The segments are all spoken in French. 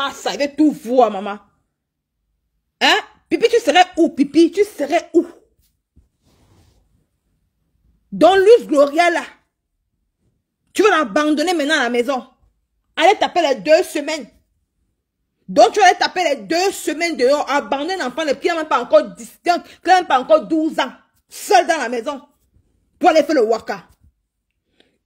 passe, il va tout voir, maman. Hein? Pipi, tu serais où, Pipi? Tu serais où? Dans Luz Gloria, là. Tu vas l'abandonner maintenant à la maison. Allez taper les deux semaines. Donc, tu vas taper les deux semaines dehors, abandonner l'enfant, le pied même pas encore 10 ans, qui n'a même pas encore 12 ans, seul dans la maison, pour aller faire le waka.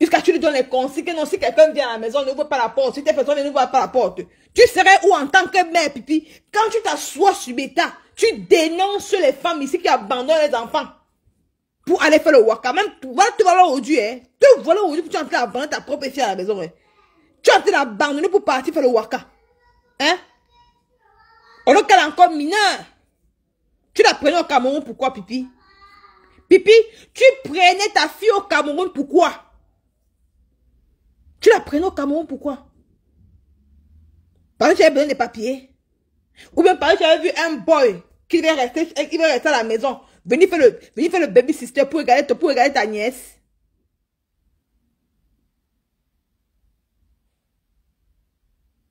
Jusqu'à tu lui donnes les consignes, que non, si quelqu'un vient à la maison, n'ouvre pas la porte, si tes personnes n'ouvrent pas la porte. Tu serais où en tant que mère, pipi? Quand tu t'assois sur bêta, tu dénonces les femmes ici qui abandonnent les enfants pour aller faire le waka. Même, voilà, tu vas là aujourd'hui, hein. Tu voilà aujourd'hui pour tu es en train ta propre fille à la maison, hein. Tu es en train d'abandonner pour partir faire le waka. Hein? Alors qu'elle est encore mineure. Tu la prenais au Cameroun, pourquoi, Pipi? Pipi, tu prenais ta fille au Cameroun, pourquoi? Tu la prenais au Cameroun, pourquoi? Parce que tu avais besoin des papiers. Ou bien parce que tu avais vu un boy qui devait rester, qui devait rester à la maison. Venir faire le, venir faire le baby sister pour regarder, pour regarder ta nièce.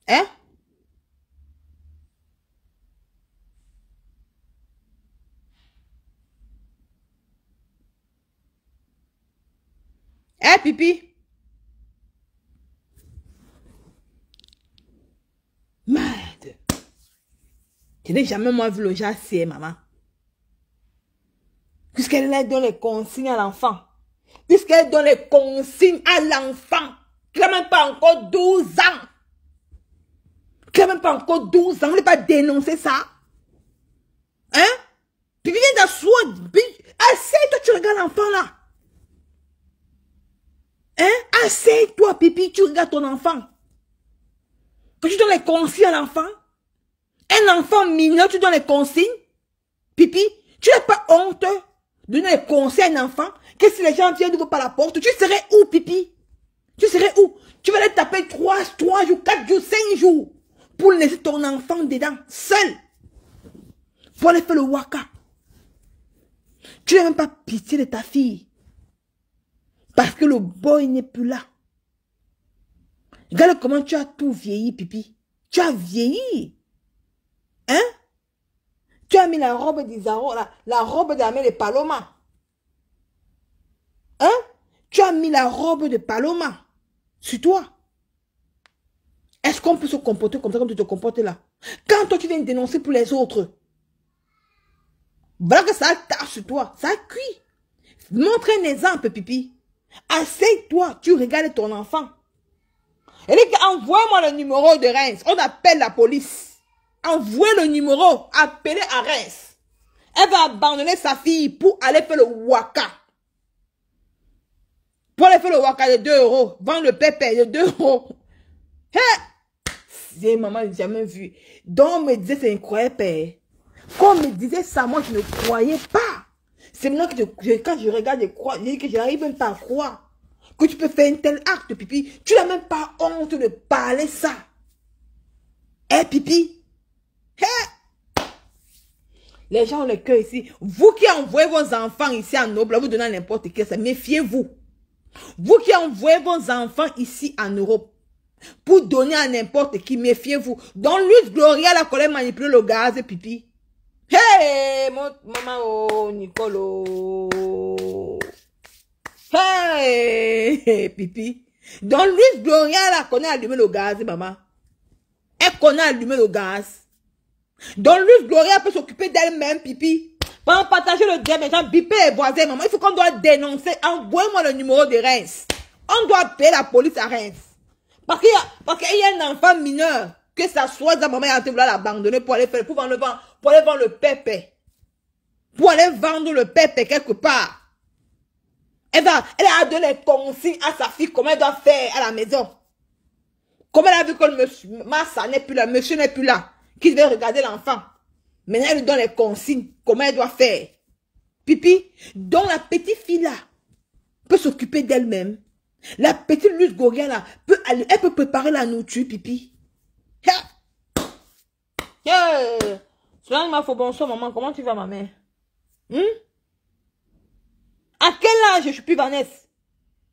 Hein? Hé, pipi? Je n'ai jamais moi vu le genre maman. Puisqu'elle dans les consignes à l'enfant. Puisqu'elle donne les consignes à l'enfant. Qui n'a même pas encore 12 ans. Qui n'a même pas encore 12 ans. Vous ne pas dénoncer ça? Hein? Puis viens d'asseoir. Assieds-toi, tu regardes l'enfant là. Hein? Assieds-toi, pipi, tu regardes ton enfant. Que tu donnes les consignes à l'enfant. Un enfant mineur, tu donnes les consignes. Pipi, tu n'as pas honte de donner les consignes à un enfant. Que si les gens viennent n'ouvrent pas la porte, tu serais où, pipi? Tu serais où? Tu vas aller taper 3, 3 jours, 4 jours, 5 jours pour laisser ton enfant dedans, seul. Pour aller faire le waka. Tu n'as même pas pitié de ta fille. Parce que le boy n'est plus là. Regarde comment tu as tout vieilli, pipi. Tu as vieilli. Mis la robe d'Isaro, la, la robe de Paloma. Hein? Tu as mis la robe de Paloma sur toi. Est-ce qu'on peut se comporter comme ça, comme tu te comportes là? Quand toi, tu viens dénoncer pour les autres, voilà que ça a sur toi, ça cuit. Montre un exemple, pipi. Assieds-toi, tu regardes ton enfant. Elle envoie-moi le numéro de Reims. On appelle la police. Envoie le numéro. Appelez Reims. Elle va abandonner sa fille pour aller faire le waka. Pour aller faire le waka de 2 euros. Vendre le pépé de 2 euros. Hé! maman, j'ai jamais vu. Donc, on me disait, c'est incroyable, père. Quand on me disait ça, moi, je ne croyais pas. C'est maintenant que je, quand je regarde, je crois, je dis que j'arrive même pas à croire que tu peux faire un tel acte, pipi. Tu n'as même pas honte de parler ça. Eh, pipi? Eh. Les gens ont le cœur ici. Vous qui envoyez vos enfants ici à Noble, vous donnez n'importe quel, ça méfiez-vous. Vous qui envoyez vos enfants ici en Europe, pour donner à n'importe qui, méfiez-vous. Dans l'us Gloria, la colère manipule le gaz, pipi. Hey, maman, oh, Nicolo. Hey, pipi. Dans Louise Gloria, elle connaît allumer le gaz, maman. Elle connaît allumer le gaz. Louise Gloria, peut s'occuper d'elle-même, pipi. Pour partager le dé, gens biper les voisins, maman. Il faut qu'on doit dénoncer. Envoyez-moi le numéro de Reims. On doit payer la police à Reims. Parce qu'il y, y, a un enfant mineur que ça soit sa maman est en train de l'abandonner pour aller faire, pour vendre le pour aller vendre le pépé. Pour aller vendre le pépé quelque part. Elle va, elle a donné les consignes à sa fille comment elle doit faire à la maison. Comme elle a vu que le monsieur, Massa n'est plus là, monsieur n'est plus là, qui devait regarder l'enfant. Maintenant, elle lui donne les consignes, comment elle doit faire? Pipi, dont la petite fille là peut s'occuper d'elle-même. La petite Luce Goria là, peut, elle, elle peut préparer la nourriture, pipi. Yeah. Cela m'a fait bonsoir, maman. Comment tu vas, ma mère? Hmm? À quel âge je suis plus Vanessa?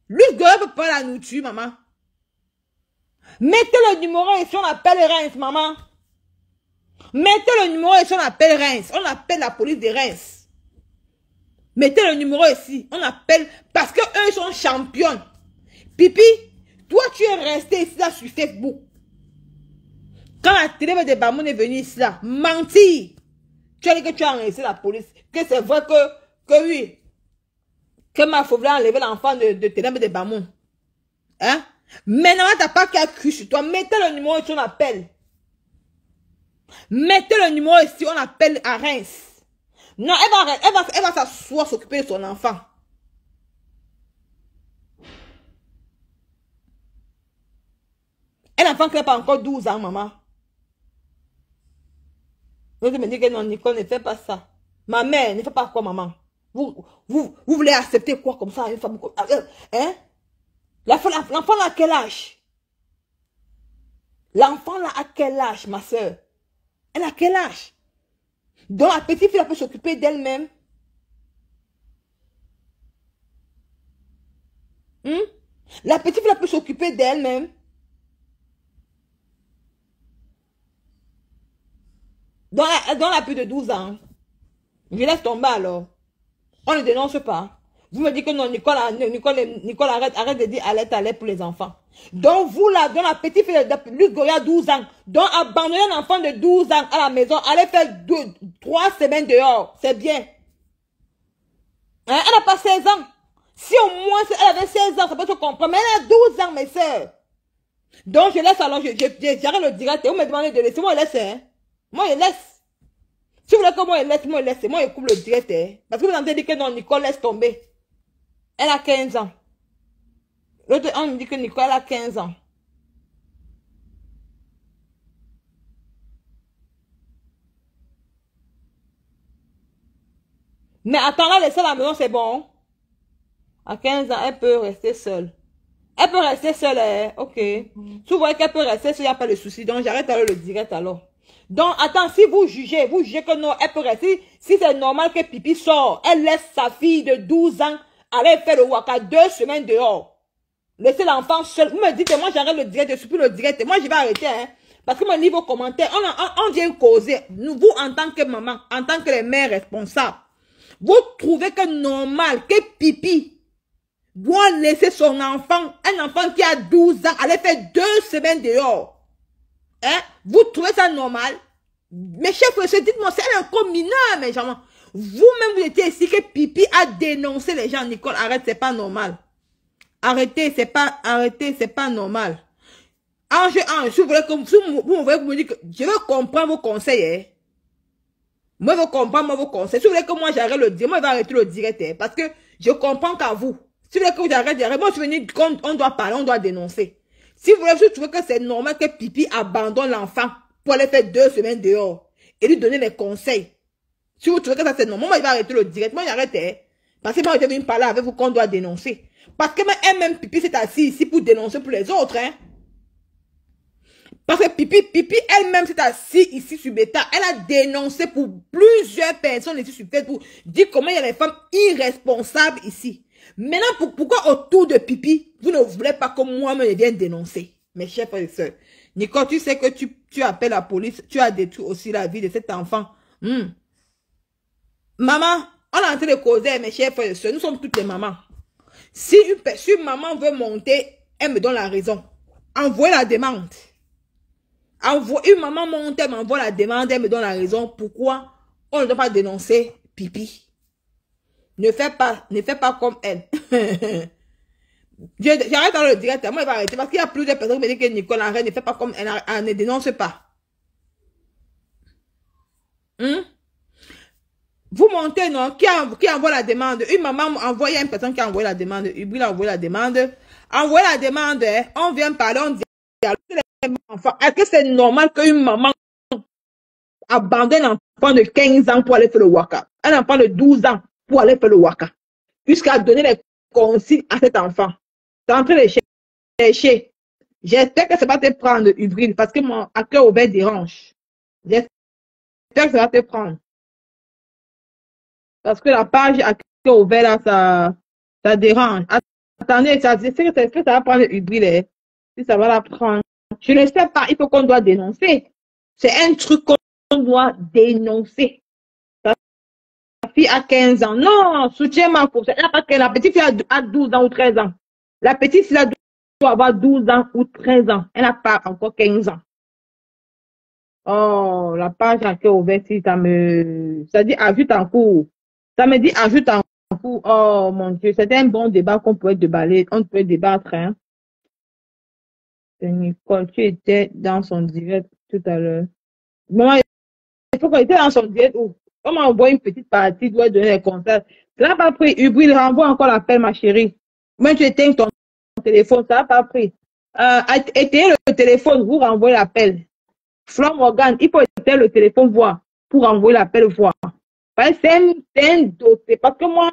Lui, peut pas la nourriture, maman. Mettez le numéro ici, on appelle Reims, maman. Mettez le numéro ici, on appelle Reims. On appelle la police de Reims. Mettez le numéro ici, on appelle, parce que eux sont champions. Pipi, toi tu es resté ici là sur Facebook. Quand la télé de Bamoun est venue ici là, mentir. Tu as dit que tu as enregistré la police. Que c'est vrai que, que oui, que ma faux a enlevé l'enfant de, de Ténèbres de Bamoun. Hein? Maintenant, t'as pas qu'à cru sur toi. Mettez le numéro ici, on appelle. Mettez le numéro ici, on appelle à Reims. Non, elle va, elle va, elle va s'asseoir, s'occuper de son enfant. Un enfant qui n'a pas encore 12 ans, maman. Vous me dites que non, Nicole, ne fait pas ça. Ma mère, ne fait pas quoi, maman? Vous, vous, vous voulez accepter quoi comme ça, une femme comme, euh, hein? L'enfant là à quel âge? L'enfant là à quel âge, ma soeur? Elle a quel âge? Donc la petite fille peut s'occuper d'elle-même. Hmm? La petite fille peut s'occuper d'elle-même. Dans la, dans plus de 12 ans. Je laisse tomber alors. On ne dénonce pas. Vous me dites que non, Nicole, Nicole, Nicole arrête, arrête de dire alerte, alerte pour les enfants. Donc vous là, dans la petite fille de Luc Goya, 12 ans, donc abandonner un enfant de 12 ans à la maison, allez faire deux, trois semaines dehors, c'est bien. Hein? Elle n'a pas 16 ans. Si au moins elle avait 16 ans, ça peut se comprendre. Mais elle a 12 ans, mes soeurs. Donc je laisse alors, j'arrête le direct. Vous me demandez de laisser, moi je laisse. Hein? Moi je laisse. Si vous voulez que moi je laisse, moi je laisse. Moi je coupe le direct. Hein? Parce que vous avez dit que non, Nicole laisse tomber. Elle a 15 ans. L'autre, on me dit que Nicole a 15 ans. Mais attends, là, laisser la maison, c'est bon. À 15 ans, elle peut rester seule. Elle peut rester seule, hein. ok. Mm. Tu vois qu'elle peut rester seule, il n'y a pas de souci. Donc, j'arrête alors le direct alors. Donc, attends, si vous jugez, vous jugez que non, elle peut rester. Si c'est normal que Pipi sort, elle laisse sa fille de 12 ans aller faire le waka deux semaines dehors. Laissez l'enfant seul. Vous me dites, moi j'arrête le direct, je suis le direct. Moi je vais arrêter, hein. Parce que mon niveau commentaire, on, on, vient causer. Vous, en tant que maman, en tant que les mères responsables, vous trouvez que normal que Pipi doit laisser son enfant, un enfant qui a 12 ans, aller faire deux semaines dehors. Hein? Vous trouvez ça normal? Mes chers frères, dites-moi, c'est un mineur, mes gens. Vous-même, vous étiez ici que Pipi a dénoncé les gens. Nicole, arrête, c'est pas normal. Arrêtez, c'est pas, arrêtez, c'est pas normal. Ange, ange, vous voulez que, vous, vous, voulez me dire que je veux comprendre vos conseils, hein. Moi, je veux comprendre moi, vos conseils. Si vous voulez que moi, j'arrête le dire, moi, je vais arrêter le direct, hein, parce que je comprends qu'à vous. Si vous voulez que j'arrête, j'arrête. Moi, je venu, quand on doit parler, on doit dénoncer. Si vous voulez, vous trouvez que c'est normal que Pipi abandonne l'enfant pour aller faire deux semaines dehors et lui donner des conseils. Si vous trouvez que ça c'est normal, moi, il va arrêter le direct. Moi, il arrête, hein. Parce que moi, je viens parler avec vous qu'on doit dénoncer. Parce que elle-même, Pipi s'est assise ici pour dénoncer pour les autres, hein. Parce que Pipi, Pipi elle-même s'est assise ici sur Beta. Elle a dénoncé pour plusieurs personnes ici sur Facebook. Dire comment il y a des femmes irresponsables ici. Maintenant, pourquoi autour de Pipi, vous ne voulez pas que moi me vienne dénoncer Mes chers frères et sœurs? Nicole, tu sais que tu, tu appelles la police, tu as détruit aussi la vie de cet enfant. Hmm. Maman, on est en train de causer, mes chers frères et soeurs. Nous sommes toutes les mamans. Si une, maman veut monter, elle me donne la raison. Envoie la demande. Envoie, une maman monte, elle m'envoie la demande, elle me donne la raison. Pourquoi on ne doit pas dénoncer pipi? Ne fais pas, ne pas comme elle. J'arrête dans le direct. Moi, il va arrêter parce qu'il y a plusieurs personnes qui me disent que Nicole arrête, ne fait pas comme elle, elle ne dénonce pas. Hum? Vous montez, non? Qui, qui envoie la demande? Une maman envoie une personne qui a envoyé la demande. Ubril a envoyé la demande. Envoyez la demande. Hein. On vient parler, on dit Est-ce que c'est normal qu'une maman abandonne un enfant de 15 ans pour aller faire le waka? Un enfant de 12 ans pour aller faire le waka? Jusqu'à donner les consignes à cet enfant. C'est en train de chercher. J'espère que ça va te prendre, Ubril, parce que mon cœur ouvert dérange. J'espère que ça va te prendre. Parce que la page a ouvert là, ça, ça dérange. Attendez, ça, c'est que ça va prendre Ubril, si ça va la prendre. Je ne sais pas, il faut qu'on doit dénoncer. C'est un truc qu'on doit dénoncer. Ta fille a 15 ans. Non, soutiens-moi pour ça. La petite fille a 12 ans ou 13 ans. La petite fille doit avoir 12 ans ou 13 ans. Elle n'a pas encore 15 ans. Oh, la page a été ouverte, ça me, ça dit ajoute en cours. Ça me dit ajoute en cours. Oh mon Dieu, c'était un bon débat qu'on pouvait déballer, on peut débattre, hein. Nicole, tu étais dans son direct tout à l'heure. Maman, il faut qu'on était dans son direct où on une petite partie, doit donner les contacts. Ça n'a pas pris. Ubu, il renvoie encore l'appel, ma chérie. Moi, tu éteins ton téléphone, ça n'a pas pris. Euh, éteignez le téléphone, vous renvoyez l'appel. Flo Morgan, il faut éteindre le téléphone voix pour envoyer l'appel C'est un, un dossier. Parce que moi,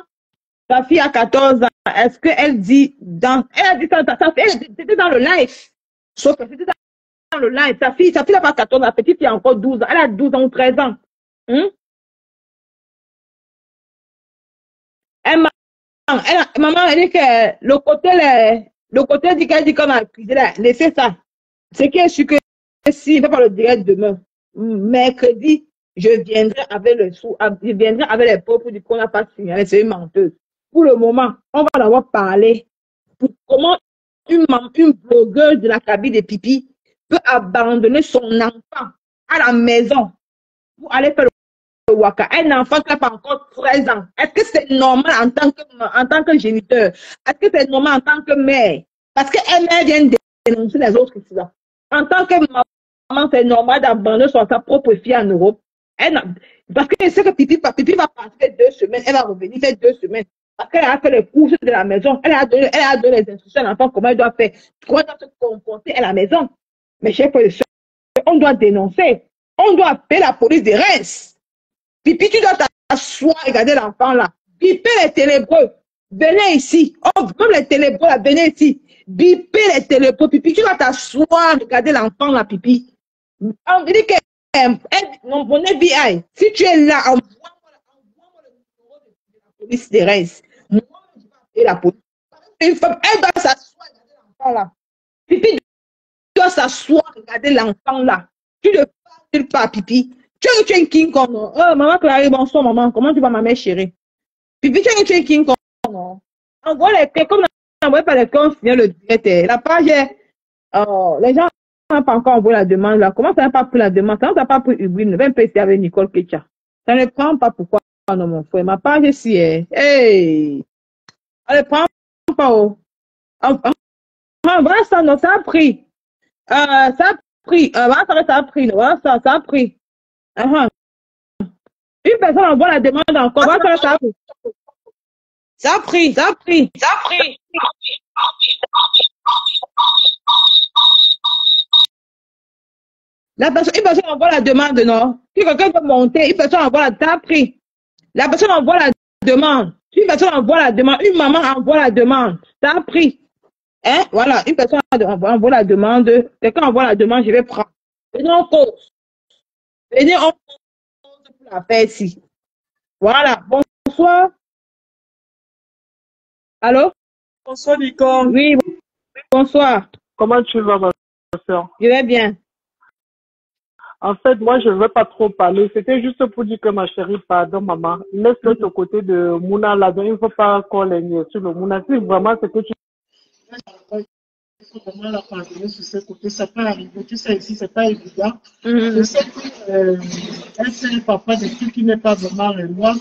ta fille a 14 ans. Est-ce qu'elle dit dans. Elle a dit ça, ça, c'était dans le live. Sauf que c'était dans le live. Sa fille, sa fille n'a pas 14 ans. La petite fille a encore 12 ans. Elle a 12 ans ou 13 ans. Hum? Elle elle, maman, elle dit que le côté, le, le côté dit qu'elle dit qu'on a accusé laissez ça. C'est qui est sûr que si, je pas le direct demain, mercredi, je viendrai avec le sou, je viendrai avec les pauvres du qu'on n'a pas signé. C'est une menteuse. Pour le moment, on va d'abord parler pour comment une, une blogueuse de la cabine de pipi peut abandonner son enfant à la maison pour aller faire le waka. Un enfant qui n'a pas encore 13 ans. Est-ce que c'est normal en tant que, en tant que géniteur? Est-ce que c'est normal en tant que mère? Parce qu'elle mère vient dénoncer les autres En tant que maman, c'est normal d'abandonner sa propre fille en Europe. Elle, parce qu'elle sait que Pipi, Pipi va passer deux semaines, elle va revenir faire deux semaines. Parce qu'elle a fait les courses de la maison. Elle a donné, elle a donné les instructions à l'enfant comment elle doit faire, comment elle doit se comporter à la maison. Mais chers frères on doit dénoncer. On doit appeler la police de Reims. Pipi, tu dois t'asseoir et regarder l'enfant là. Pipi les ténébreux. Venez ici. Oh, même les ténébreux là, venez ici. Pipi les ténébreux. Pipi, tu dois t'asseoir, regarder l'enfant là, Pipi. On dit que, mon FBI, si tu es là, envoie-moi le numéro de la police de Reims. Et la police. Une femme, elle doit s'asseoir regarder l'enfant là. Pipi doit s'asseoir regarder l'enfant là. Tu ne parles pas, Pipi. Tu es, un King Kong. Oh, maman Clary, bonsoir, maman. Comment tu vas, ma mère chérie? Pipi, tu es, un King Kong. Non? Envoie les clés, comme on n'envoie pas les finit le direct. La page est. Oh, les gens n'ont pas encore envoyé la demande là. Comment ça n'a pas pris la demande? Ça n'a pas pris Ubri, va pas avec Nicole Ketcha. Ça ne prend pas pourquoi, non, mon frère. Ma page ici est. Hey! Elle ne prend pas. Oh. Ah, voilà ça, non, ça a pris. Ça a pris. Euh, voilà ça, a pris. Voilà ça, ça a pris. Une personne envoie la demande encore. Voilà ça a pris. Ça a pris, ça a pris, ça a pris. La personne, une personne envoie la demande, non? Si quelqu'un veut monter, une personne envoie la, a pris. La personne envoie la demande. Une personne envoie la demande. Une maman envoie la demande. A pris. Hein? Voilà, une personne envoie la demande. Quelqu'un envoie la demande, je vais prendre. Venez en cause. Venez en cause pour la paix ici. Voilà. Bonsoir. Allô? Bonsoir, Nicole. Oui, bonsoir. Comment tu vas, ma soeur? Je vais bien. En fait, moi, je ne veux pas trop parler. C'était juste pour dire que ma chérie, pardon, maman, laisse l'autre côté de Mouna là Il ne faut pas qu'on les sur le Mouna. Si vraiment c'est que tu. Il faut vraiment la pardonner sur ce côté. Ça peut arriver. Tu sais, ici, c'est pas évident. Je sais que, euh, elle, c'est un papa de tout qui n'est pas vraiment loin.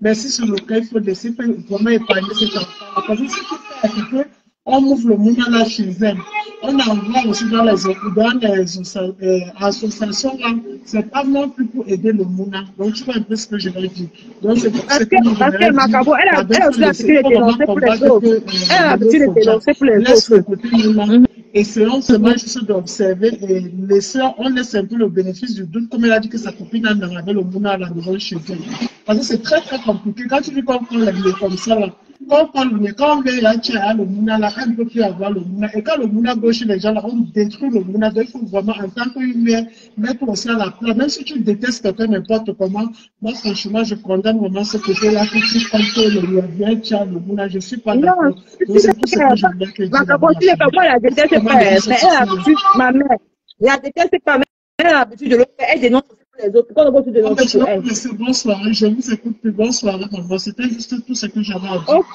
Mais si sur le cas, il faut laisser vraiment épargner cet enfant. Parce que si tu fais on ouvre le monde là chez elle. On envoie aussi dans les, dans les euh, associations là, c'est pas non plus pour aider le monde. Donc tu vois un peu ce que je vais dire. Donc c'est parce que, parce que Macabo, elle a, elle a aussi l'habitude de dénoncer pour les autres. Elle a l'habitude de dénoncer pour les autres. Et selon seulement juste d'observer et laisser, on laisse un peu le bénéfice du doute, comme elle a dit que sa copine a avec le monde à la maison chez elle. Parce que c'est très très compliqué. Quand tu dis qu'on prend les comme ça là, quand, quand, quand on as le Mouna là, elle ne peut plus avoir le Mouna. Et quand le Mouna gauche, les gens là, on détruit le Mouna. Donc, il faut vraiment, en tant qu'humain, mettre aussi à la place. Même si tu détestes quelqu'un n'importe comment, moi, franchement, je condamne vraiment ce côté-là que tu le bien, tu as le Mouna. Je suis pas Non, d'accord. Donc, c'est tout ce que je voulais que pas moi, la déteste pas, mais elle a l'habitude, ma mère, la déteste pas, mais elle a l'habitude de le faire, elle dénonce les autres. Pourquoi on ne peut Non, dénoncer pour vais elle? Bonsoir. Je vous écoute plus. Bonsoir. C'était juste tout ce que j'avais à dire. Ok,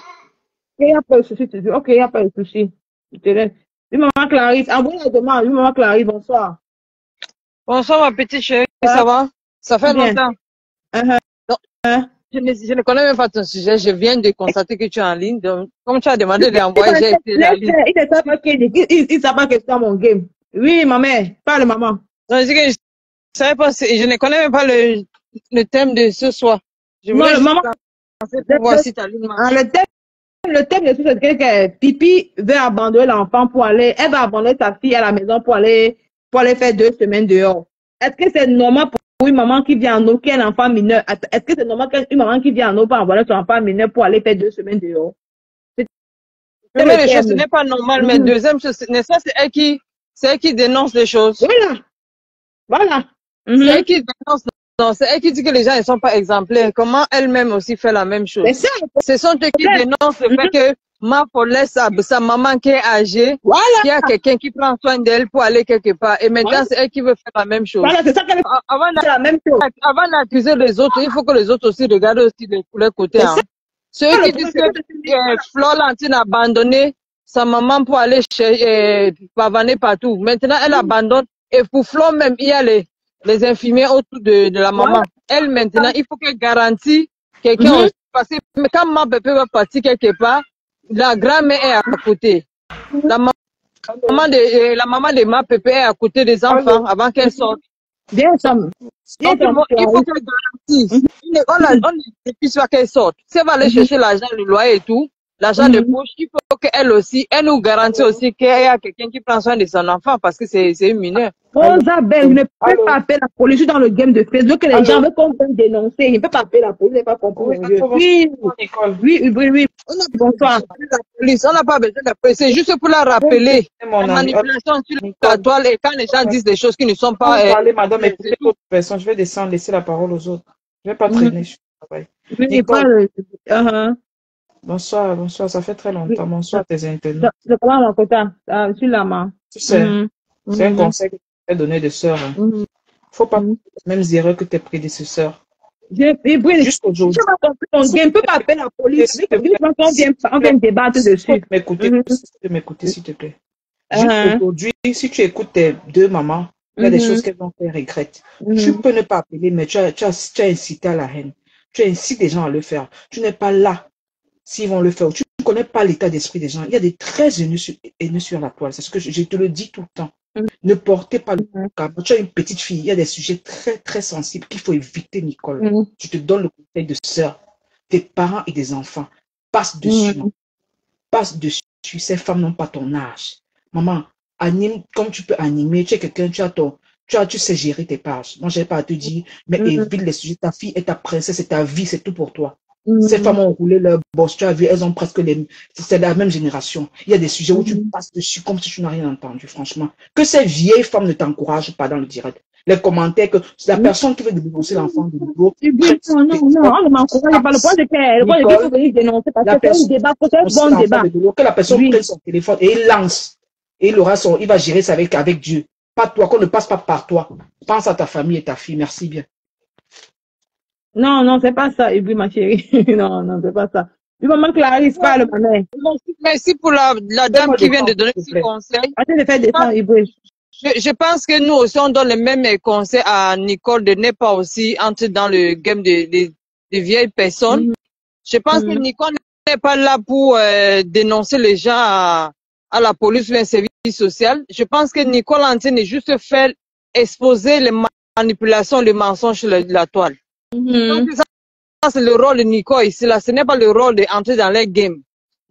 il n'y a pas de souci, tu dis. Ok, il n'y a pas de souci. Je te laisse. Oui, maman Clarisse, envoyez la demande. Oui, maman Clarisse, bonsoir. Bonsoir, ma petite chérie, Ah. ça va? Ça fait Bien. longtemps. Uh-huh. Non, Hein? je ne, je ne connais même pas ton sujet. Je viens de constater que tu es en ligne. Donc, comme tu as demandé de l'envoyer, j'ai été en ligne. Il ne savent pas que c'est mon game. Oui, maman, parle, maman. Donc, je dis que je savais pas, si- je ne connais même pas le, le thème de ce soir. Je Non, le pour si. Ah, le thème, le thème de tout, c'est que que Pipi veut abandonner l'enfant pour aller, elle va abandonner sa fille à la maison pour aller, pour aller faire deux semaines dehors. Est-ce que c'est normal pour une maman qui vient en eau, qui a un enfant mineur, est-ce que c'est normal qu'une maman qui vient en eau pour envoyer son enfant mineur pour aller faire deux semaines dehors? Première choses, ce n'est pas normal, mais Mhm. deuxième chose, n'est-ce pas, c'est elle qui, c'est elle qui dénonce les choses. Voilà. Voilà. C'est Mhm. elle qui dénonce, non, c'est elle qui dit que les gens ne sont pas exemplaires. Comment elle-même aussi fait la même chose? C'est ça. Ce sont eux qui dénoncent le fait que ma laisse sa, sa maman qui est âgée, Voilà. qu'il y a quelqu'un qui prend soin d'elle pour aller quelque part. Et maintenant, Voilà. c'est elle qui veut faire la même chose. Voilà, c'est ça qu'elle Avant C'est d'accuser les autres, il faut que les autres aussi regardent aussi côtés. C'est Hein. Ceux qui disent c'est que c'est- euh, Florentine a abandonné sa maman pour aller chez, euh, pavaner partout. Maintenant, elle abandonne. Et pour Flo même, il y a les, infirmiers autour de, de la maman. Elle, maintenant, il faut qu'elle garantisse quelqu'un Mhm. aussi. Parce que mais quand ma bébé va partir quelque part, la grand-mère est à côté. La ma- maman de, euh, la maman de ma pépé est à côté des enfants avant qu'elle sorte. Bien, ça. Bien, Donc, il faut, qu'elle garantisse. On ne on ne puisse pas qu'elle sorte. Si elle va aller chercher l'argent, le loyer et tout, l'argent de Mhm. poche, il faut qu'elle aussi, elle nous garantisse aussi qu'il y a quelqu'un qui prend soin de son enfant parce que c'est une mineure. Rosa Bell, je ne Allô? pas appeler la police. Je suis dans le game de Facebook que les Allô? gens veulent qu'on vienne dénoncer. Je ne peux pas appeler la police. Je n'ai pas compris. Oui. Oui, oui, oui. On n'a pas besoin de la police, on n'a pas besoin de la police. C'est juste pour la rappeler. La manipulation sur la toile et quand les gens disent des choses qui ne sont pas. euh, parlez, madame, c'est- écoutez l'autre personne. Je vais descendre, laisser la parole aux autres. Je ne vais pas traîner. Je. Oui, je Nicole. Bonsoir, bonsoir. Ça fait très longtemps. Bonsoir, tes internautes. Je à mon côté. Ah, Je suis là, ma. Tu sais, Mhm. c'est un Mhm. conseil que je vais donner de sœur. hein. Mhm. faut pas faire les mêmes erreurs que tes prédécesseurs. Juste aujourd'hui. Je ne peux pas appeler la police. Je pense qu'on vient, on vient débattre dessus. faut m'écouter, Mhm. s'il m'écouter, te plaît. Uh-huh. aujourd'hui, si tu écoutes tes deux mamans, il y a des choses qu'elles vont faire regretter. Mhm. Tu peux ne pas appeler, mais tu as, tu, as, tu as incité à la haine. Tu incites les gens à le faire. Tu n'es pas là s'ils vont le faire. Tu ne connais pas l'état d'esprit des gens. Il y a des très haineux sur, haineux sur la toile. C'est ce que je, je te le dis tout le temps. Mhm. Ne portez pas le Mhm. câble. Tu as une petite fille. Il y a des sujets très, très sensibles qu'il faut éviter, Nicole. Mhm. Je te donne le conseil de sœur. Tes parents et des enfants. Passe dessus. Passe dessus. Ces femmes n'ont pas ton âge. Maman, anime comme tu peux animer. Tu es quelqu'un, tu as ton, tu as, tu sais gérer tes pages. Moi, j'ai pas à te dire, mais évite les sujets. Ta fille est ta princesse, c'est ta vie, c'est tout pour toi. Ces femmes ont roulé leur boss. Tu as vu, elles ont presque les, c'est la même génération. Il y a des sujets où tu Mhm. passes dessus comme si tu n'as rien entendu, franchement. Que ces vieilles femmes ne t'encouragent pas dans le direct. Les commentaires que la Mhm. personne qui veut dénoncer l'enfant de nouveau, Tu dis, non, non, non, on ne m'encourage pas. Le point, c'est que, le point, c'est qu'il faut venir dénoncer parce La que c'est un débat, c'est un bon débat. de que la personne Oui. prenne son téléphone et il lance. Et il aura son, il va gérer ça avec, avec Dieu. Pas toi, qu'on ne passe pas par toi. Pense à ta famille et ta fille. Merci bien. Non, non, c'est pas ça, Ibri, ma chérie. non, non, c'est pas ça. Du moment Clarisse parle, ma mère. Merci, pour la, la dame qui vient de donner ce conseil. Arrêtez de faire descendre. Je, je pense que nous aussi, on donne les mêmes conseils à Nicole de ne pas aussi entrer dans le game des des- des vieilles personnes. Mhm. Je pense que Mhm. Nicole n'est pas là pour euh, dénoncer les gens à, à la police ou un service social. Je pense que Nicole en train de juste faire exposer les ma- manipulations, les mensonges sur la, la toile. Mhm. Donc, ça, c'est le rôle de Nicole ici. Là, ce n'est pas le rôle d'entrer dans les games.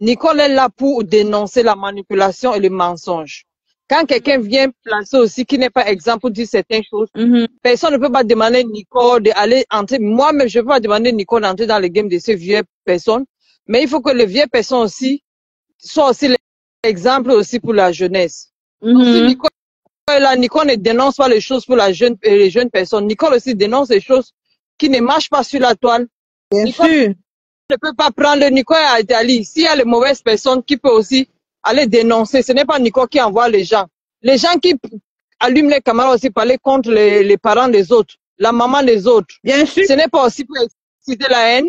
Nicole est là pour dénoncer la manipulation et le mensonge. Quand quelqu'un vient placer aussi qui n'est pas exemple pour dire certaines choses, Mhm. personne ne peut pas demander Nicole d'aller entrer. Moi-même, je ne peux pas demander Nicole d'entrer dans le game de ces vieilles personnes. Mais il faut que les vieilles personnes aussi soient aussi l'exemple aussi pour la jeunesse. Donc, si Mhm. Nicole là, Nicole ne dénonce pas les choses pour la jeune, les jeunes personnes. Nicole aussi dénonce les choses qui ne marchent pas sur la toile. Bien Nicole sûr. ne peut pas prendre Nicole à Italie. S'il y a les mauvaises personnes qui peuvent aussi aller dénoncer, ce n'est pas Nicole qui envoie les gens. Les gens qui allument les caméras aussi parler contre les, les parents des autres, la maman des autres. Bien sûr. Ce n'est pas aussi pour exciter la haine.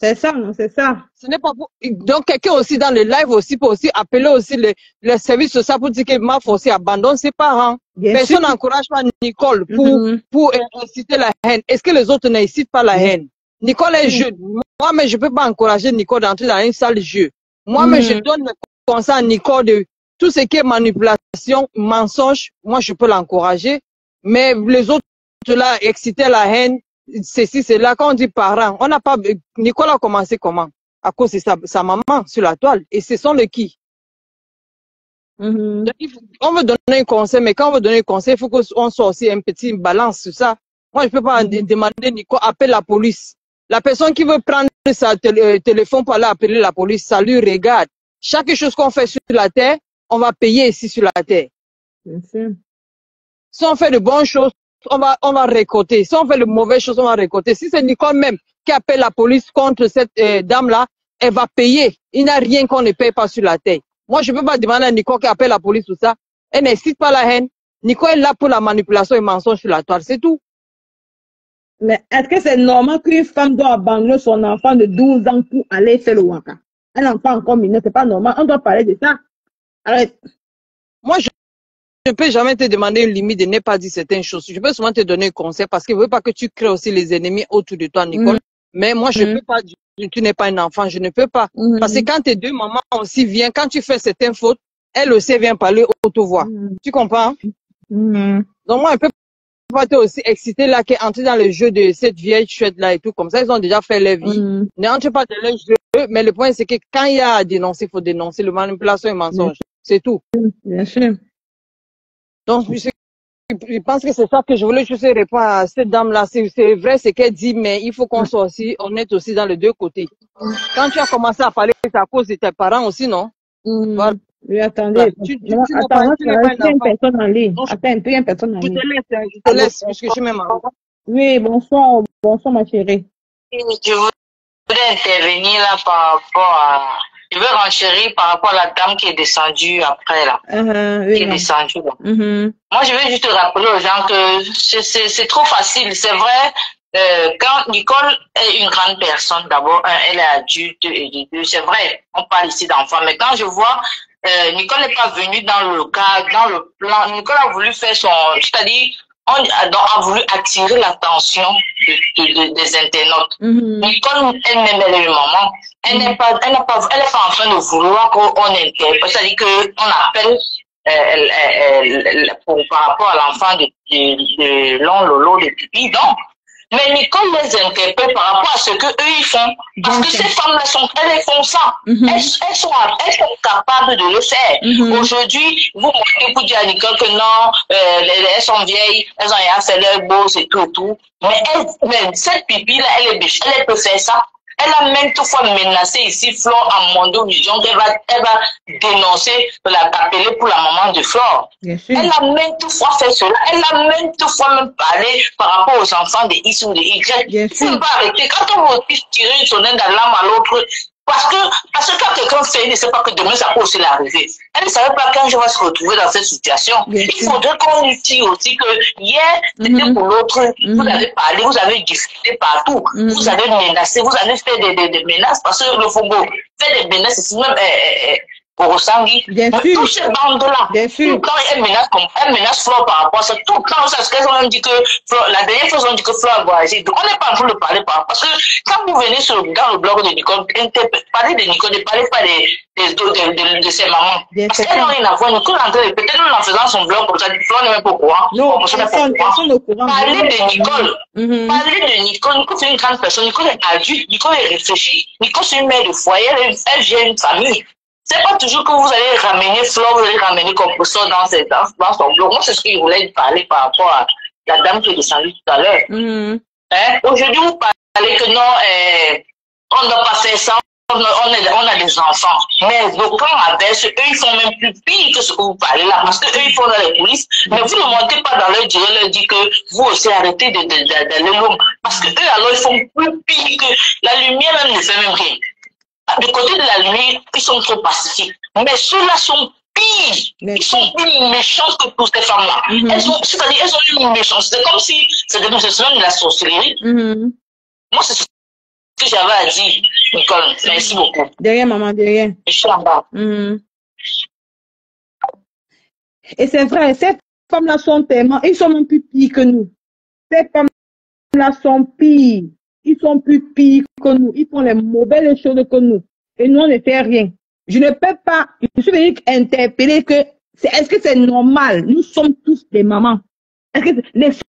C'est ça, non, c'est ça. Ce n'est pas pour... Donc, quelqu'un aussi dans le live aussi peut aussi appeler aussi les, les services sociaux pour dire que MAF aussi abandonne ses parents. Bien Personne n'encourage pas Nicole pour, Mhm. pour inciter la haine. Est-ce que les autres n'incitent pas la haine? Nicole est jeune. Moi, mais je peux pas encourager Nicole d'entrer dans une salle de jeu. Moi, mais je Mhm. donne le conseil à Nicole de tout ce qui est manipulation, mensonge. Moi, je peux l'encourager. Mais les autres là, exciter la haine, ceci, c'est là. Quand on dit parents, on n'a pas, Nicole a commencé comment? À cause de sa, sa maman sur la toile. Et ce sont les qui? Mhm. Faut- on veut donner un conseil, mais quand on veut donner un conseil, il faut qu'on soit aussi un petit balance sur ça. Moi, je peux pas Mhm. de- demander Nico, appelle la police. La personne qui veut prendre sa euh, téléphone pour aller appeler la police, ça lui regarde. Chaque chose qu'on fait sur la terre, on va payer ici sur la terre. Si on fait de bonnes choses, on va, on va récolter. Si on fait de mauvaises choses, on va récolter. Si c'est Nicole même qui appelle la police contre cette euh, dame-là, elle va payer. Il n'y a rien qu'on ne paye pas sur la terre. Moi, je ne peux pas demander à Nicole qui appelle la police tout ça. Elle n'incite pas la haine. Nicole est là pour la manipulation et mensonge sur la toile. C'est tout. Mais est-ce que c'est normal qu'une femme doit abandonner son enfant de 12 ans pour aller faire le waka? Un enfant encore mineur, c'est pas normal. On doit parler de ça. Arrête. Moi, je ne peux jamais te demander une limite de ne pas dire certaines choses. Je peux seulement te donner un conseil parce que je ne veux pas que tu crées aussi les ennemis autour de toi, Nicole. Mhm. Mais moi, je ne Mhm. peux pas, dire, tu n'es pas un enfant, je ne peux pas. Mhm. Parce que quand tes deux mamans aussi viennent, quand tu fais certaines fautes, elle aussi vient parler auto-voix. Tu comprends? Mhm. Donc moi, je peux pas te aussi exciter là, qu'entrer dans le jeu de cette vieille chouette là et tout comme ça. Ils ont déjà fait leur vie. N'entre pas dans le jeu. Mais le point, c'est que quand il y a à dénoncer, il faut dénoncer le manipulation et mensonge. C'est tout. Bien sûr. Donc, je, je pense que c'est ça que je voulais juste répondre à cette dame-là. C'est c'est vrai ce qu'elle dit, mais il faut qu'on soit aussi honnête aussi dans les deux côtés. Quand tu as commencé à parler, c'est à cause de tes parents aussi, non? Voilà. Oui, attendez. Tu- tu- Non, tu n'es attends, pas- tu n'es pas une personne en ligne. Attends un peu, il y a une personne en Je te ligne. laisse, hein, je te laisse, parce que je suis même en Oui, bonsoir. Bonsoir, ma chérie. Je voudrais intervenir là par rapport à. Je veux renchérir par rapport à la dame qui est descendue après là. Uh-huh, Qui oui, est descendue là. Mhm. Moi, je veux juste rappeler aux gens que c'est- c'est c'est trop facile. C'est vrai, euh, quand Nicole est une grande personne, d'abord, elle est adulte et de deux, c'est vrai, on parle ici d'enfants. Mais quand je vois, euh, Nicole n'est pas venue dans le cadre, dans le plan. Nicole a voulu faire son, c'est-à-dire, on a, donc, a voulu attirer l'attention de, de- de- des internautes. Mhm. Nicole elle-même, elle est maman. Elle n'est pas, elle n'est pas, elle est pas en train de vouloir qu'on interpelle. C'est-à-dire qu'on appelle, euh, elle- elle- elle- pour, par rapport à l'enfant de, de, de Lon Lolo de Pipi. Donc, mais Nicole les interpelle par rapport à ce que eux ils font. Parce que ces femmes-là sont, elles font ça. Mhm. Elles, elles sont, elles sont capables de le faire. Mhm. Aujourd'hui, vous montez pour dire à Nicole que non, euh, elles, sont vieilles, elles ont rien fait leur beau, c'est tout et tout. Mais, elle, mais cette pipi-là, elle est biche, elle peut faire ça. Elle a même toutefois menacé ici Flore à Mondo Vision qu'elle va, elle va dénoncer, la appeler pour la maman de Flore. Bien sûr. Elle a même toutefois fait cela. Elle a même toutefois même parlé par rapport aux enfants de X ou de Y. Pas arrêter. Quand on veut tirer une sonnette d'alarme à l'autre, parce que, parce que quand quelqu'un fait, il ne sait pas que demain ça peut aussi l'arriver. Elle ne savait pas quand je vais se retrouver dans cette situation. Bien Il faudrait qu'on lui dise aussi que hier, c'était Mhm. pour l'autre. Vous Mhm. avez parlé, vous avez discuté partout. Mhm. Vous avez menacé, vous avez fait des, des, des menaces parce que le Fogo fait des menaces ici, même, euh, euh, au Rosangui. Bien Mais sûr. Tous ces bandes-là, Bien tout sûr. temps, elles menacent, comme, elles menacent Flore par rapport à ça. Tout le temps, parce qu'elles ont dit que Flore, la dernière fois, ont dit que Flore a voyagé. Donc, on n'est pas en train de parler par Parce que quand vous venez sur, dans le blog de Nicole, parlez de Nicole, ne parlez pas des, des, de, de, de, de ses mamans. Bien Parce qu'elles n'ont rien à voir. En train de, peut-être même en faisant son blog comme ça, Flore n'est même pas au courant. Non, Personne n'est pas au courant. Parlez de Nicole. Mhm. Parlez de Nicole. Nicole, c'est une grande personne. Nicole est adulte. Nicole est réfléchie. Nicole, c'est une mère de foyer. Elle, elle gère une famille. C'est pas toujours que vous allez ramener Flore, vous allez ramener Composteur dans, ses- dans, dans son blog. Moi, c'est ce que je voulais parler par rapport à la dame qui est descendue tout à l'heure. Mhm. Hein? Aujourd'hui, vous parlez que non, euh, on ne doit pas faire ça, on a, on a des enfants. Mais vos camps abaisse, eux, ils font même plus pire que ce que vous parlez là. Parce que eux, ils font dans les coulisses. Mais vous ne montez pas dans leur dire, leur dit que vous aussi arrêtez de, de, de. Parce que eux, alors, ils font plus pire que la lumière même ne fait même rien. Du côté de la lumière, ils sont trop pacifiques. Mais ceux-là sont pires. Ils sont plus méchants que toutes ces femmes-là. Mhm. C'est-à-dire, elles ont une méchance. C'est comme si c'était de la sorcellerie. Mhm. Moi, c'est ce que j'avais à dire, Nicole. Merci beaucoup. Derrière, maman, derrière. Je suis en bas. Mhm. Et c'est vrai, ces femmes-là sont tellement, ils sont même plus pires que nous. Ces femmes-là sont pires. Ils sont plus pires que nous. Ils font les mauvaises choses que nous. Et nous, on ne fait rien. Je ne peux pas, je suis venue interpeller que, est-ce que c'est normal? Nous sommes tous des mamans. Est-ce que, laissons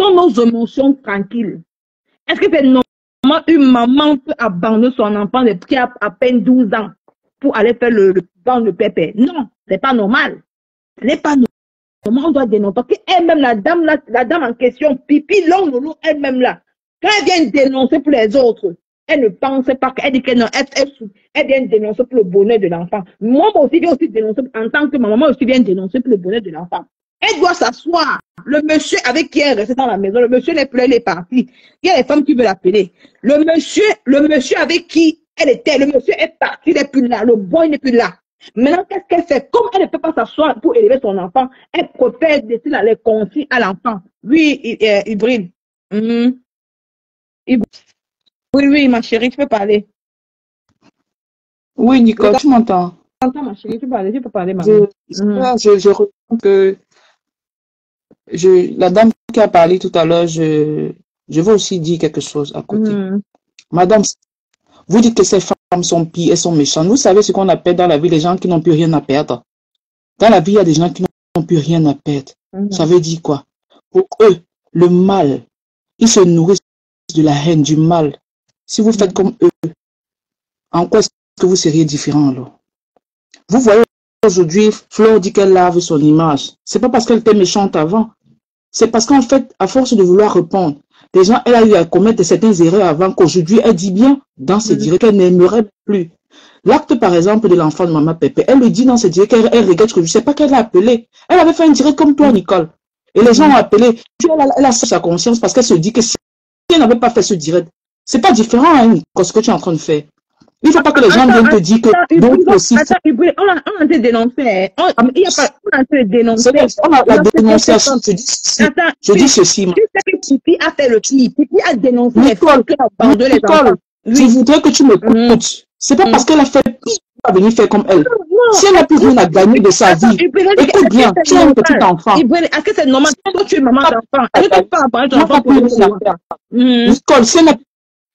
nos émotions tranquilles. Est-ce que c'est normal? Une maman peut abandonner son enfant de- qui a à peine 12 ans pour aller faire le, le banc de pépé. Non, c'est pas normal. Ce n'est pas normal. On doit dénoncer. Parce qu'elle-même, la dame, la dame en question, Pipi Longlolo, elle-même là, quand elle vient dénoncer pour les autres, elle ne pense pas qu'elle dit qu'elle non, elle, elle, vient dénoncer pour le bonheur de l'enfant. Moi aussi, je viens aussi dénoncer, en tant que maman, moi aussi viens dénoncer pour le bonheur de l'enfant. Elle doit s'asseoir. Le monsieur avec qui elle est restée dans la maison, le monsieur n'est plus, elle est partie. Il y a les femmes qui veulent l'appeler. Le monsieur, le monsieur avec qui elle était, le monsieur est parti, il n'est plus là. Le boy n'est plus là. Maintenant, qu'est-ce qu'elle fait? Comme elle ne peut pas s'asseoir pour élever son enfant, elle préfère laisser la- les à l'enfant. Oui, euh, il brille. Mhm. Il- Oui, oui, ma chérie, tu peux parler. Oui, Nicole, tu m'entends? Attends, ma chérie, tu peux parler, tu peux parler, Je, maman. je, Mhm. je, je retiens que je, la dame qui a parlé tout à l'heure, je, je veux aussi dire quelque chose à côté. Mhm. Madame, vous dites que ces femmes sont pires, elles sont méchantes. Vous savez ce qu'on appelle dans la vie les gens qui n'ont plus rien à perdre. Dans la vie, il y a des gens qui n'ont plus rien à perdre. Mhm. Ça veut dire quoi? Pour eux, le mal, ils se nourrissent de la haine, du mal. Si vous faites comme eux, en quoi est-ce que vous seriez différent alors? Vous voyez, aujourd'hui, Flore dit qu'elle lave son image. C'est pas parce qu'elle était méchante avant. C'est parce qu'en fait, à force de vouloir répondre, les gens, elle a eu à commettre certaines erreurs avant qu'aujourd'hui, elle dit bien dans ses Mhm. directs qu'elle n'aimerait plus. L'acte, par exemple, de l'enfant de Maman Pépé, elle le dit dans ses directs qu'elle elle regrette que je sais pas qu'elle a appelé. Elle avait fait un direct comme toi, Nicole. Et les gens ont appelé. Puis elle a, elle a sa conscience parce qu'elle se dit que si elle n'avait pas fait ce direct, c'est pas différent, hein, Nicole, ce que tu es en train de faire. Il faut pas que les gens viennent te dire que il aussi, attends, il. On a, on a dénoncé. hein. On, il y a pas, on a dénoncé. on a la dénonciation. Je dis ceci, Attends, je tu, dis ceci. tu sais que Pipi a fait le pire. Pipi a dénoncé Nicole, abandonné les. Nicole, je voudrais que tu m'écoutes. Mhm. C'est pas parce qu'elle a fait va venir faire comme elle. Non. Si elle n'a plus rien à gagner de sa vie, écoute bien, tu es un petit enfant. Est-ce que c'est normal? Toi, tu es maman d'enfant? Tu peux pas ton enfant pas pour. Nicole, si elle n'a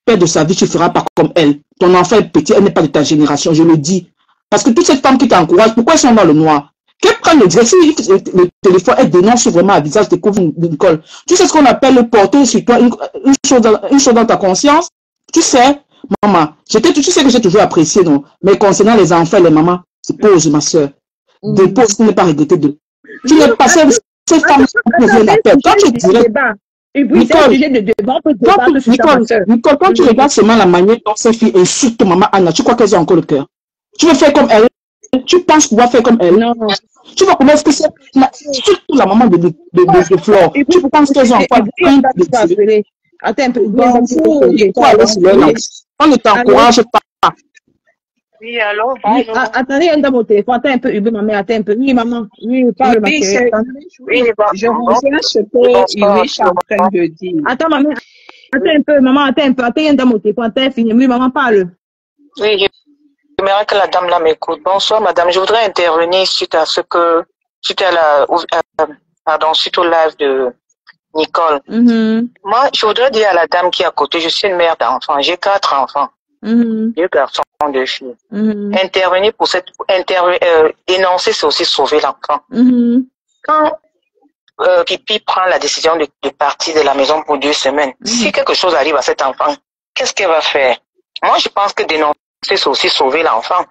pas de sa vie, tu ne feras pas comme elle. Ton enfant est petit, elle n'est pas de ta génération, je le dis. Parce que toutes ces femmes qui t'encouragent, pourquoi elles sont dans le noir? Qu'elles prennent le direct, le téléphone, elles dénoncent vraiment à visage, découvre Nicole. Tu sais ce qu'on appelle le porter sur toi, une, une chose dans, une chose dans ta conscience? Tu sais, maman, tu sais que j'ai toujours apprécié, non Mais concernant les enfants et les mamans, c'est pause, ma soeur. Mhm. Dépose pour ne pas regretter de. Tu n'es pas ces ces femmes qui la c'est paix. Quand tu dirais c'est Nicole, tu, Nicole, quand tu Mhm. regardes seulement la manière dont ces filles insultent maman Anna, tu crois qu'elles ont encore le cœur Tu veux faire comme elle Tu penses pouvoir faire comme elle Non. Tu vois comment est-ce que c'est la- surtout la maman de, de, de, Flore Tu penses qu'elles ont encore un tu. Attends un peu. Tu faut aller sur leur. On ne t'encourage pas. Oui, allô, Oui, attendez, une dame au téléphone. Attends un peu, Ibrahim, maman, attends un peu. Oui, maman. Oui, parle, ma Oui. Oui, Je reviens ce que Irish est en train de dire. Attends, maman. Attends un peu, maman, attends un peu. Attends, une dame au téléphone. Attends, fini. Oui, maman, parle. Oui, j'aimerais que la dame là m'écoute. Bonsoir, madame. Je voudrais intervenir suite à ce que, suite à la, euh, pardon, suite au live de Nicole. Mhm, Moi, je voudrais dire à la dame qui est à côté, je suis une mère d'enfants. J'ai quatre enfants. mhm, Deux garçons, deux filles. mhm, Intervenir pour cette, interve- euh, dénoncer, c'est aussi sauver l'enfant. Quand euh, Pipi prend la décision de, de partir de la maison pour deux semaines, si quelque chose arrive à cet enfant, qu'est-ce qu'elle va faire? Moi, je pense que dénoncer, c'est aussi sauver l'enfant.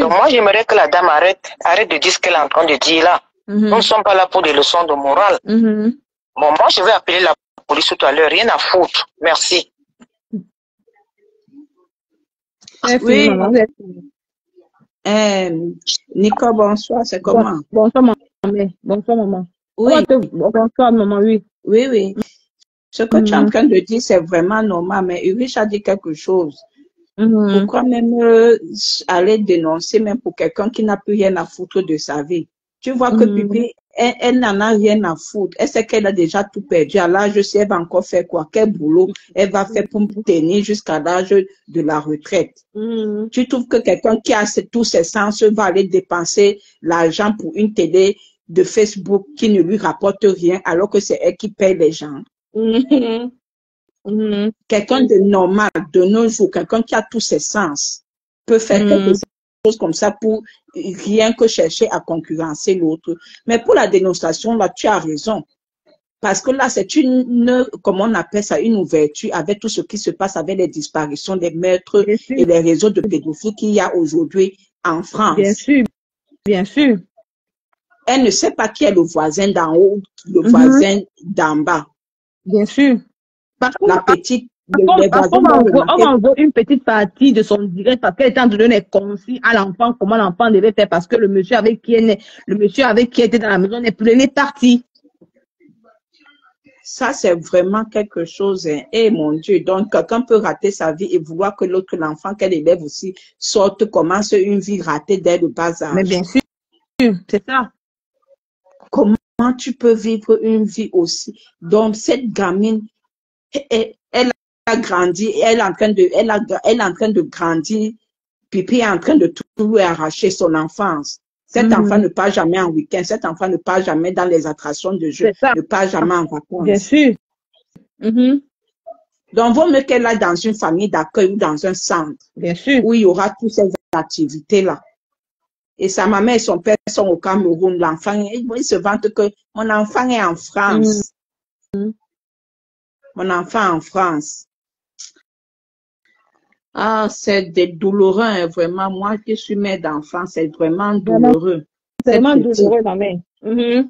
Donc moi, j'aimerais que la dame arrête, arrête de dire ce qu'elle est en train de dire là. Nous ne sommes pas là pour des leçons de morale. Mhm. Bon, moi, je vais appeler la police tout à l'heure. Rien à foutre. Merci. Oui. Euh, Nico, bonsoir, c'est comment? bonsoir, maman. Bonsoir, maman. Oui, te... Bonsoir, maman, oui. oui, oui. Ce que tu es en Mhm. train de dire, c'est vraiment normal, mais Ulrich a dit quelque chose. Mhm. Pourquoi même euh, aller dénoncer même pour quelqu'un qui n'a plus rien à foutre de sa vie? Tu vois que Mhm. Pipi, elle, elle n'en a rien à foutre. Elle sait qu'elle a déjà tout perdu? À l'âge, si elle va encore faire quoi? Quel boulot? Elle va faire pour tenir jusqu'à l'âge de la retraite? Mhm. Tu trouves que quelqu'un qui a tous ses sens va aller dépenser l'argent pour une télé de Facebook qui ne lui rapporte rien alors que c'est elle qui paye les gens? Mhm. Mhm. Quelqu'un de normal, de nos jours, quelqu'un qui a tous ses sens, peut faire Mhm. quelque chose comme ça pour rien que chercher à concurrencer l'autre. Mais pour la dénonciation, là, tu as raison. Parce que là, c'est une, comment on appelle ça, une ouverture avec tout ce qui se passe avec les disparitions des meurtres Bien sûr, et les réseaux de pédophiles qu'il y a aujourd'hui en bien France. sûr, bien sûr. Elle ne sait pas qui est le voisin d'en haut, le Mhm. voisin d'en bas. Bien sûr. Parce qu'on La petite, Parce qu'on m'envoie on m'envoie une petite partie de son direct parce qu'elle était en train de donner consignes à l'enfant comment l'enfant devait faire parce que le monsieur avec qui elle est, le monsieur avec qui elle était dans la maison n'est plus, est parti. Ça, c'est vraiment quelque chose. Hein. Eh mon Dieu, donc quelqu'un peut rater sa vie et vouloir que l'autre, l'enfant qu'elle élève aussi, sorte, commence une vie ratée dès le bas Mais âge. bien sûr, c'est ça. Comment tu peux vivre une vie aussi? Donc, cette gamine, elle a grandi, elle est en train de, elle a, elle est en train de grandir, Pipi est en train de tout lui arracher son enfance. Cet Mhm. enfant ne part jamais en week-end, cet enfant ne part jamais dans les attractions de jeu, ne part jamais en Bien vacances. sûr. Mhm. Donc, vaut mieux qu'elle aille dans une famille d'accueil ou dans un centre Bien sûr. où il y aura toutes ces activités-là. Et sa maman et son père sont au Cameroun. L'enfant, il il se vante que mon enfant est en France. Mon enfant est en France. Ah, c'est douloureux, hein, vraiment. Moi qui suis mère d'enfant, c'est vraiment douloureux. c'est vraiment douloureux, ma mère. Mhm.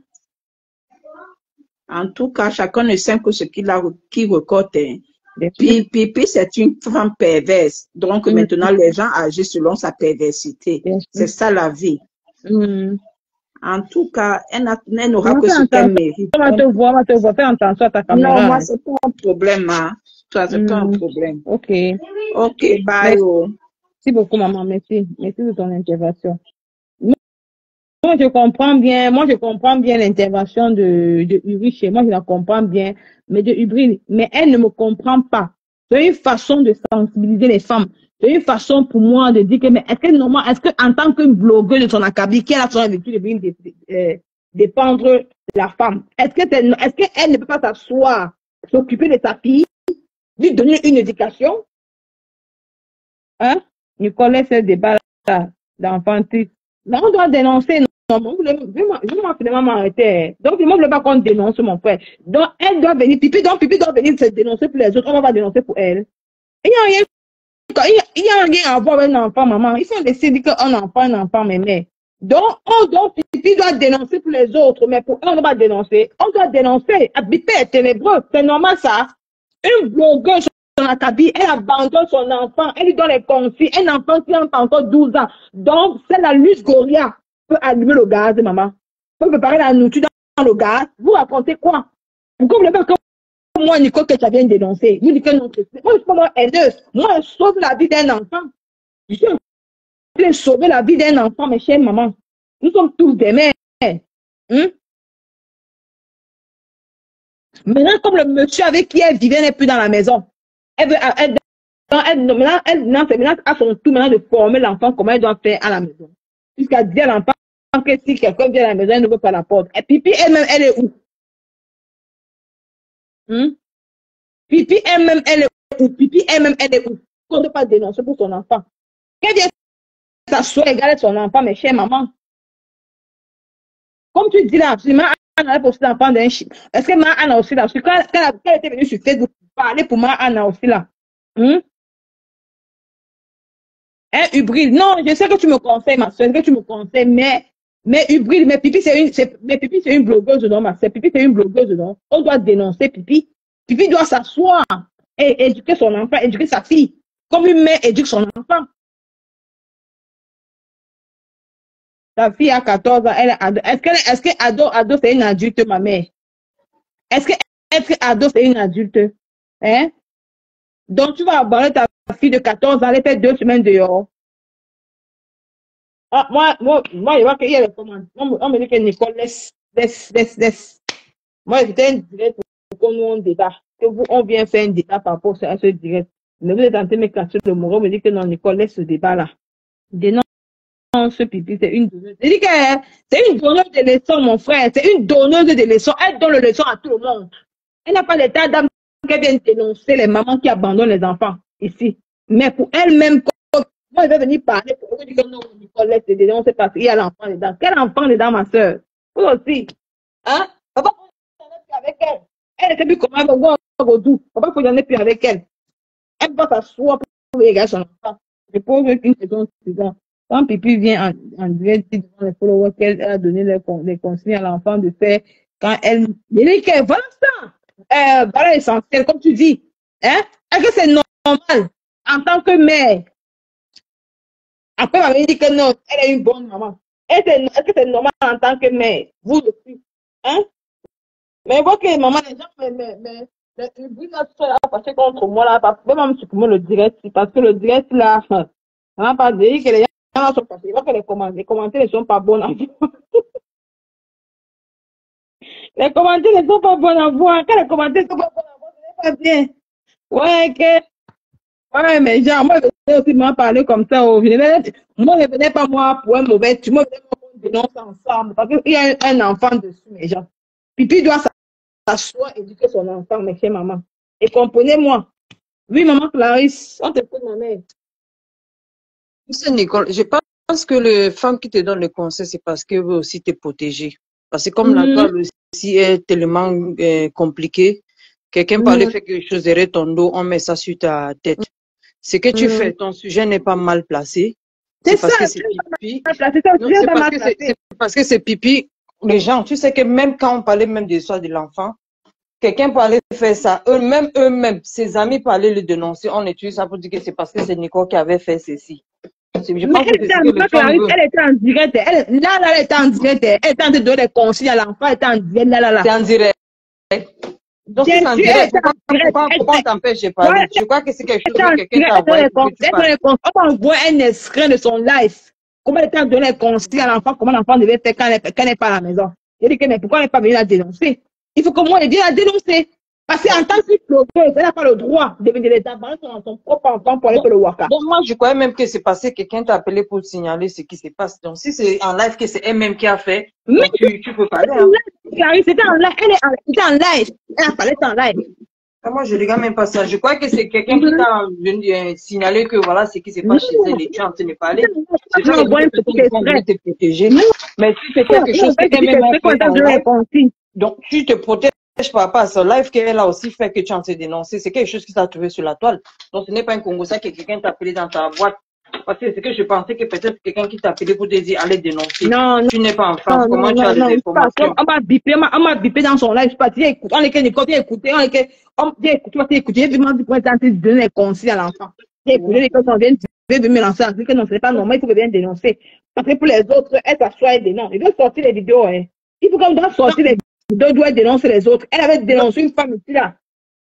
En tout cas, chacun ne sait que ce qu'il a, qui recote. hein. Puis, puis, puis c'est une femme perverse. Donc, Mhm. maintenant, les gens agissent selon sa perversité. C'est ça la vie. Mhm. En tout cas, elle n'a- elle n'aura que ce qu'elle mérite. On va te voir, on va te voir. Fais attention à ta Non, caméra. moi, hein. c'est pas un problème, hein. Ça, c'est pas un Mhm. problème. Ok. Ok, bye. Merci beaucoup, maman. Merci. Merci de ton intervention. Moi, je comprends bien, moi, je comprends bien l'intervention de, de Uri chez moi, je la comprends bien, mais de Ubri, mais elle ne me comprend pas. C'est une façon de sensibiliser les femmes. C'est une façon pour moi de dire que, mais est-ce que normal, est-ce que en tant que blogueuse de son acabit, qui a son habitude de venir euh, dépendre la femme, est-ce que est-ce qu'elle ne peut pas s'asseoir, s'occuper de sa fille, lui donner une éducation? Hein? Nicole, laisse ce débat là, d'enfantisme. Mais on doit dénoncer. Non, moi, je voulais- je vais je m'arrêter. Donc, moi, je ne veux pas qu'on dénonce mon frère. Donc, elle doit venir, Pipi, donc Pipi doit venir se dénoncer pour les autres. On va pas dénoncer pour elle. Il n'y a rien, il y a, rien à voir avec un enfant, maman. Il faut laisser dire qu'un enfant, un enfant, mémé. Donc, on doit, Pipi doit dénoncer pour les autres, mais pour elle, on ne doit pas dénoncer. On doit dénoncer. Pipi ténébreux. C'est normal, ça. Une blogueuse dans la cabine, elle abandonne son enfant, elle lui donne les consignes. Un enfant qui a encore 12 ans. Donc, c'est la luce Goria peut allumer le gaz, maman. Peut préparer la nourriture dans le gaz. Vous racontez quoi? Pourquoi vous ne pas que moi, Nicole, que tu viens dénoncer? Vous dites que non, moi, je suis pas moi haineuse. Moi, je sauve la vie d'un enfant. Je suis sauver la vie d'un enfant, mes chères mamans. Nous sommes tous des mères. Hein? Maintenant, comme le monsieur avec qui elle vivait n'est plus dans la maison, elle veut, elle, maintenant, elle, maintenant, à son tour maintenant de former l'enfant comment elle doit faire à la maison. Jusqu'à dire à l'enfant que si quelqu'un vient à la maison, elle ne veut pas la porte. Et Pipi elle-même, elle est où? Hmm? Pipi elle-même, elle est où? Pipi elle-même, elle est où? Qu'on ne peut pas dénoncer pour son enfant. Qu'elle vient s'asseoir et regarder son enfant, mes chères mamans. Comme tu dis là, absolument, Anna a posté l'enfant d'un chien. Est-ce que Ma Anna aussi là? Quand, quand elle était venue sur Facebook parler pour Ma Anna aussi là. Hmm? Hein, Ubril? Non, je sais que tu me conseilles, ma soeur, que tu me conseilles, mais, mais Ubril, mais Pipi, c'est une, mais Pipi, c'est une blogueuse, non, ma soeur. Pipi, c'est une blogueuse, non. On doit dénoncer Pipi. Pipi doit s'asseoir et éduquer son enfant, éduquer sa fille. Comme une mère éduque son enfant. Ta fille a 14 ans, elle est ado. Est-ce que, est-ce que ado, ado, c'est une adulte, ma mère? Est-ce que, que ado, c'est une adulte? Hein? Donc, tu vas abandonner ta fille de 14 ans, elle fait deux semaines dehors. Ah, moi, moi, moi, je vois qu'il y a les commandes. On, me- dit que Nicole, laisse, laisse, laisse, laisse. Moi, c'était un direct pour qu'on nous débat. Que vous, on vient faire un débat par rapport à ce direct. Mais vous êtes en train de me casser le moral, on me dit que non, Nicole, laisse ce débat-là. Dénonce ce pipi, c'est une donneuse. Je dis que euh, c'est une donneuse de leçons, mon frère. C'est une donneuse de leçons. Elle donne le leçon à tout le monde. Elle n'a pas l'état d'âme qu'elle vienne dénoncer les mamans qui abandonnent les enfants ici. Mais pour elle-même, moi, je vais venir parler pour vous dire que non, Nicole, laisse les dénoncer parce qu'il y a l'enfant dedans. Quel enfant dedans, ma soeur? Vous aussi. Hein? Papa, faut avec elle. Elle ne sait plus comment elle va voir au doux. Papa, faut j'en ai plus avec elle. Elle va s'asseoir pour regarder son enfant. Je pose une question suivante. Quand Pipi vient en, en direct devant les followers qu'elle a donné les, con- les consignes à l'enfant de faire quand elle. Il dit que voilà ça. Euh, voilà l'essentiel, comme tu dis. Hein? Est-ce que c'est normal? En tant que mère? Après, elle m'avait dit que non, elle est une bonne maman. Est-ce que c'est normal en tant que mère? Vous aussi. Hein? Mais vois que maman, les gens, mais, mais, mais, mais, le bruit là, tout là, que contre moi, là, parce que même supprimer le direct, parce que le direct, là, n'a pas dit que les gens que les commentaires, les commentaires ne sont pas bons à voir. Les commentaires ne sont pas bons à voir. Quand les commentaires ne sont pas bons à voir, ce n'est pas bien. Ouais, que, ouais, mais genre, moi, je venais aussi m'en parler comme ça. oh, je moi, je ne venais pas, moi, pour un mauvais, tu je venais pas pour ensemble. Parce qu'il y a un, enfant dessus, mes gens. Pipi doit s'asseoir éduquer son enfant, mes chers mamans. Et comprenez-moi. Oui, maman Clarisse, on t'écoute, ma mère. Je pense que les femmes qui te donnent le conseil, c'est parce qu'elles veulent aussi te protéger. Parce que comme la Mhm. toile aussi est tellement euh, compliquée, quelqu'un peut aller Mhm. faire quelque chose derrière ton dos, on met ça sur ta tête. Ce que tu Mhm. fais, ton sujet n'est pas mal placé. C'est parce ça, que c'est pipi. c'est parce que c'est pipi. Les gens, tu sais que même quand on parlait même de l'histoire de l'enfant, quelqu'un aller faire ça. Eux-mêmes, eux-mêmes, ses amis aller le dénoncer. On utilise ça pour dire que c'est parce que c'est Nicole qui avait fait ceci. Je pense que elle c'est était, en, que Clarisse, elle était en direct. Elle, là, là, elle était en direct. Elle était en train de donner des consignes à l'enfant. Elle était en direct. Là, là, là. C'est en direct. Donc, c'est en direct, pourquoi, direct. pourquoi, on t'empêche de parler? Je crois que c'est quelque chose que quelqu'un direct. t'a Elle donnait envoyé les pour que consignes. tu Elle donnait parles. les consignes. On envoie un extrait de son live. Comment elle était en train de donner les consignes à l'enfant. Comment l'enfant devait faire quand elle n'est pas à la maison? Dit que, mais pourquoi elle n'est pas venue la dénoncer? Il faut que moi, elle vienne la dénoncer. Parce qu'en tant que flotteuse, elle n'a pas le droit de venir les abandonner son, son propre enfant pour aller faire le waka. donc moi, je croyais même que c'est passé, quelqu'un t'a appelé pour signaler ce qui se passe. Donc, si c'est en live que c'est elle-même qui a fait, Mais tu, tu peux parler. c'était en Hein. live, Clarisse, c'était en live. Elle est en, live. Elle a parlé en live. Ah, Moi, je regarde même pas ça. Je crois que c'est quelqu'un qui Mhm. t'a euh, signalé que voilà ce qui se passe chez elle et tu es en train de parler. C'est extrait. venir te protéger. Mais si c'est quelque chose fait, que fait je live, répondu. donc tu te protèges à ce live qu'elle a aussi fait que tu train de dénoncer. C'est quelque chose qui t'a trouvé sur la toile. Donc, ce n'est pas un Congolais que quelqu'un t'a appelé dans ta boîte. Parce que c'est que je pensais que peut-être quelqu'un qui t'a appelé pour te dire allez dénoncer. Non, non, Tu n'es pas en France. Comment non, tu as non, pas ça. informations? On m'a bipé, on m'a on bipé dans son live. Parti, j'ai écouté, on est Nicole, j'ai écouté, on est que, on, j'ai écouté, j'ai écouté, j'ai vraiment dit pour être en train de donner les consignes à l'enfant. J'ai écouté, les on vient de me lancer en disant que non, ce n'est pas normal, il faut que bien dénoncer. Parce que pour les autres, elle s'assoit et dénonce. Il doit sortir les vidéos, hein. Il faut qu'on doit sortir les vidéos, doit dénoncer les autres. Elle avait dénoncé une femme ici, là.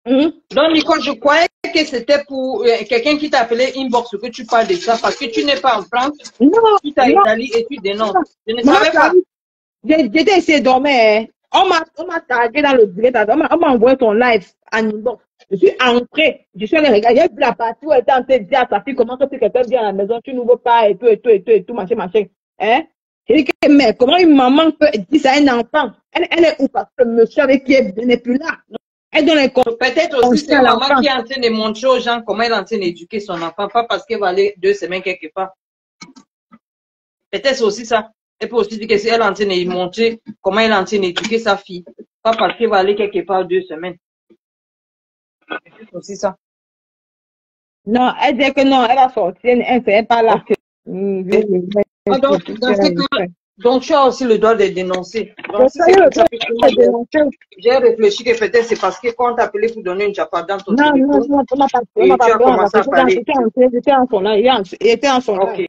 Hum. Donc, Nicole, je croyais que c'était pour euh, quelqu'un qui t'a appelé inbox que tu parles de ça parce que tu n'es pas en France, Non, tu es en non, Italie et tu dénonces. Je ne Moi, savais pas. J'étais essayé de dormir. hein. On m'a, tagué dans le direct. On m'a, envoyé ton live en inbox. Je suis entrée. Je suis allée regarder. J'ai vu la partie où elle était en train de dire à sa fille comment si quelqu'un vient à la maison, tu n'ouvres pas et tout, et tout, et tout, et tout, machin, machin. Hein? J'ai dit que, mais comment une maman peut dire ça à un enfant? Elle, elle est où? Parce que le monsieur avec qui elle n'est plus là. Elle donne les Peut-être aussi c'est à maman qui est en train de montrer aux gens comment elle est en train d'éduquer son enfant, pas parce qu'elle va aller deux semaines quelque part. Peut-être aussi ça. Elle peut aussi dire que c'est elle en train de montrer comment elle est en train d'éduquer sa fille, pas parce qu'elle va aller quelque part deux semaines. C'est aussi ça. Non, elle dit que non, elle va sortir, elle ne pas là. Je- Ah, donc, dans ce cas, donc tu as aussi le droit de dénoncer. J'ai réfléchi que peut-être c'est parce que quand on t'appelait pour donner une japa dans ton Non, non, non, on pas on pas commencé à parler. J'étais en son il était en son Ok.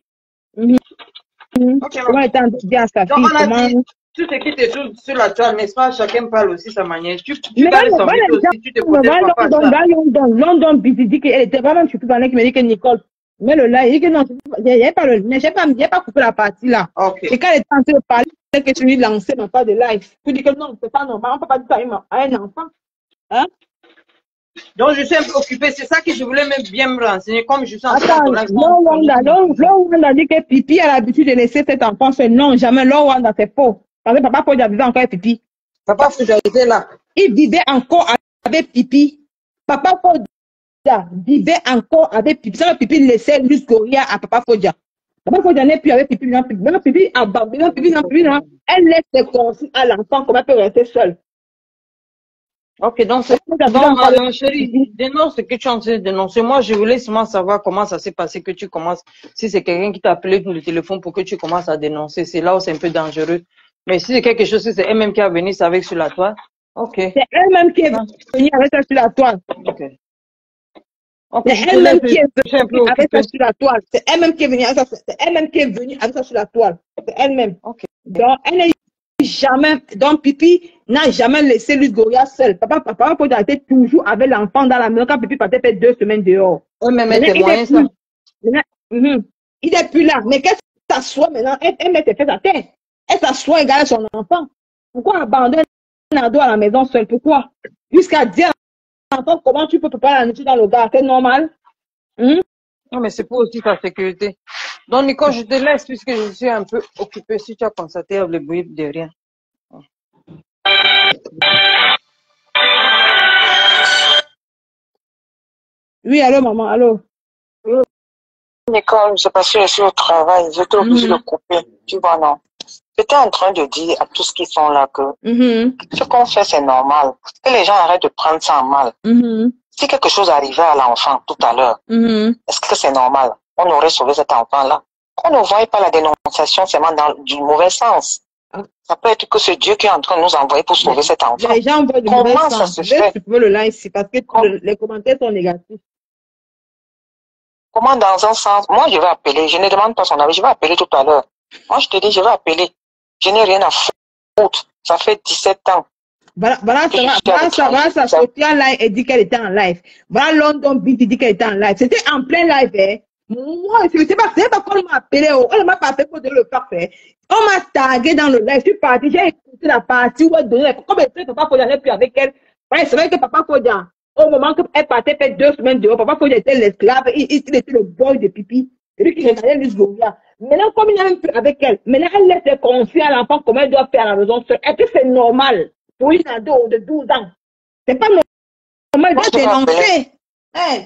Comment t'a sa fille comment... tout ce qui te trouve sur la toile, n'est-ce pas? Chacun parle aussi sa manière. Tu, tu Mais parles son aussi, tu te protèges pas London, London, London, Busy dit qu'elle était vraiment surtout pendant qui me dit que Nicole, mais le live, il dit que non, il n'y a pas le, mais j'ai pas, pas coupé la partie là. Ok. Et quand elle était en train de parler, que tu lui lançais ma part de live. Tu dis que non, c'est pas normal, on peut pas dire ça à un enfant. Hein? Donc, je suis un peu occupée. C'est ça que je voulais même bien me renseigner. Comme je suis en train de Wanda, dit que Pipi a l'habitude de laisser cet enfant seul. Non, jamais. Wanda, c'est faux. Parce que papa Fodja vivait encore Pipi. Papa, que j'arrête là. Il vivait encore avec Pipi. Papa Vivait encore avec Pipi. Ça, Pipi laissait Luz Goria à Papa Fodja. Papa Fodja n'est plus avec Pipi. Maintenant, Pipi, maintenant, Pipi. Maintenant, Pipi, maintenant, Pipi, non. Elle laisse ses consignes à l'enfant. Comment elle peut rester seule? Ok, donc c'est ma, chérie, dénonce ce que tu es en train de dénoncer. Moi, je voulais seulement savoir comment ça s'est passé que tu commences. Si c'est quelqu'un qui t'a appelé le téléphone pour que tu commences à dénoncer, c'est là où c'est un peu dangereux. Mais si c'est quelque chose, si c'est elle-même qui a venu, avec sur la toile. Ok. C'est elle-même qui est Ah. venue avec ça sur la toile. Ok. C'est elle-même qui est venue avec ça sur la toile. C'est elle-même qui est venue avec ça. C'est elle-même qui est venue avec ça sur la toile. C'est elle-même. Ok. Donc, elle n'a jamais, donc Pipi n'a jamais laissé Luc Goria seul. Papa, papa, papa, était toujours avec l'enfant dans la maison quand Pipi partait faire deux semaines dehors. Maintenant, est il est plus. Maintenant, mhm. Il est plus là. Mais qu'est-ce que s'assoit maintenant? Elle, elle met ses fesses à terre. Elle s'assoit et regarde son enfant. Pourquoi abandonner un ado à la maison seul? Pourquoi? Jusqu'à dire comment tu peux préparer la nourriture dans le gars? C'est normal. Hum? Non, mais c'est pour aussi ta sécurité. Donc, Nico, je te laisse puisque je suis un peu occupée. Si tu as constaté le bruit de rien. Oui, allô, maman, allô. Nicole, c'est parce que je suis au travail, j'étais obligée Mhm. de couper. Tu vois, non. J'étais en train de dire à tous qui sont là que Mhm, ce qu'on fait, c'est normal. Que les gens arrêtent de prendre ça en mal. mhm, Si quelque chose arrivait à l'enfant tout à l'heure, mhm. est-ce que c'est normal? On aurait sauvé cet enfant-là. On ne voit pas la dénonciation seulement dans du mauvais sens. Ah. Ça peut être que c'est Dieu qui est en train de nous envoyer pour sauver cet enfant. Les gens voient du Comment mauvais ça sens. se Je fait? supprimer le live ici parce que Com- le- les commentaires sont négatifs. Comment dans un sens, moi je vais appeler, je ne demande pas son avis, je vais appeler tout à l'heure. Moi je te dis, je vais appeler. Je n'ai rien à foutre. Ça fait 17 ans. Voilà, voilà, ça, va- ça, voilà, ça, live et dit qu'elle était en live. Voilà, London Beat dit qu'elle était en live. C'était en plein live, hein. Moi, je sais pas, c'est pas qu'on m'a appelé, oh, on m'a pas fait pour de le faire, hein. On m'a tagué dans le live. Je suis parti, j'ai écouté la partie où elle donnait, comme elle papa Fodia n'est plus avec elle? Ouais, c'est vrai que papa Fodia, au moment qu'elle partait faire deux semaines dehors, papa Fodia était l'esclave, il, il était le boy de pipi. C'est lui qui regardait Luce Goria. Maintenant, comme il n'est même plus avec elle, maintenant, elle laisse conseils à l'enfant comment elle doit faire à la maison seule. Est-ce que c'est normal pour une ado de 12 ans? C'est pas normal, dénoncer. Hein?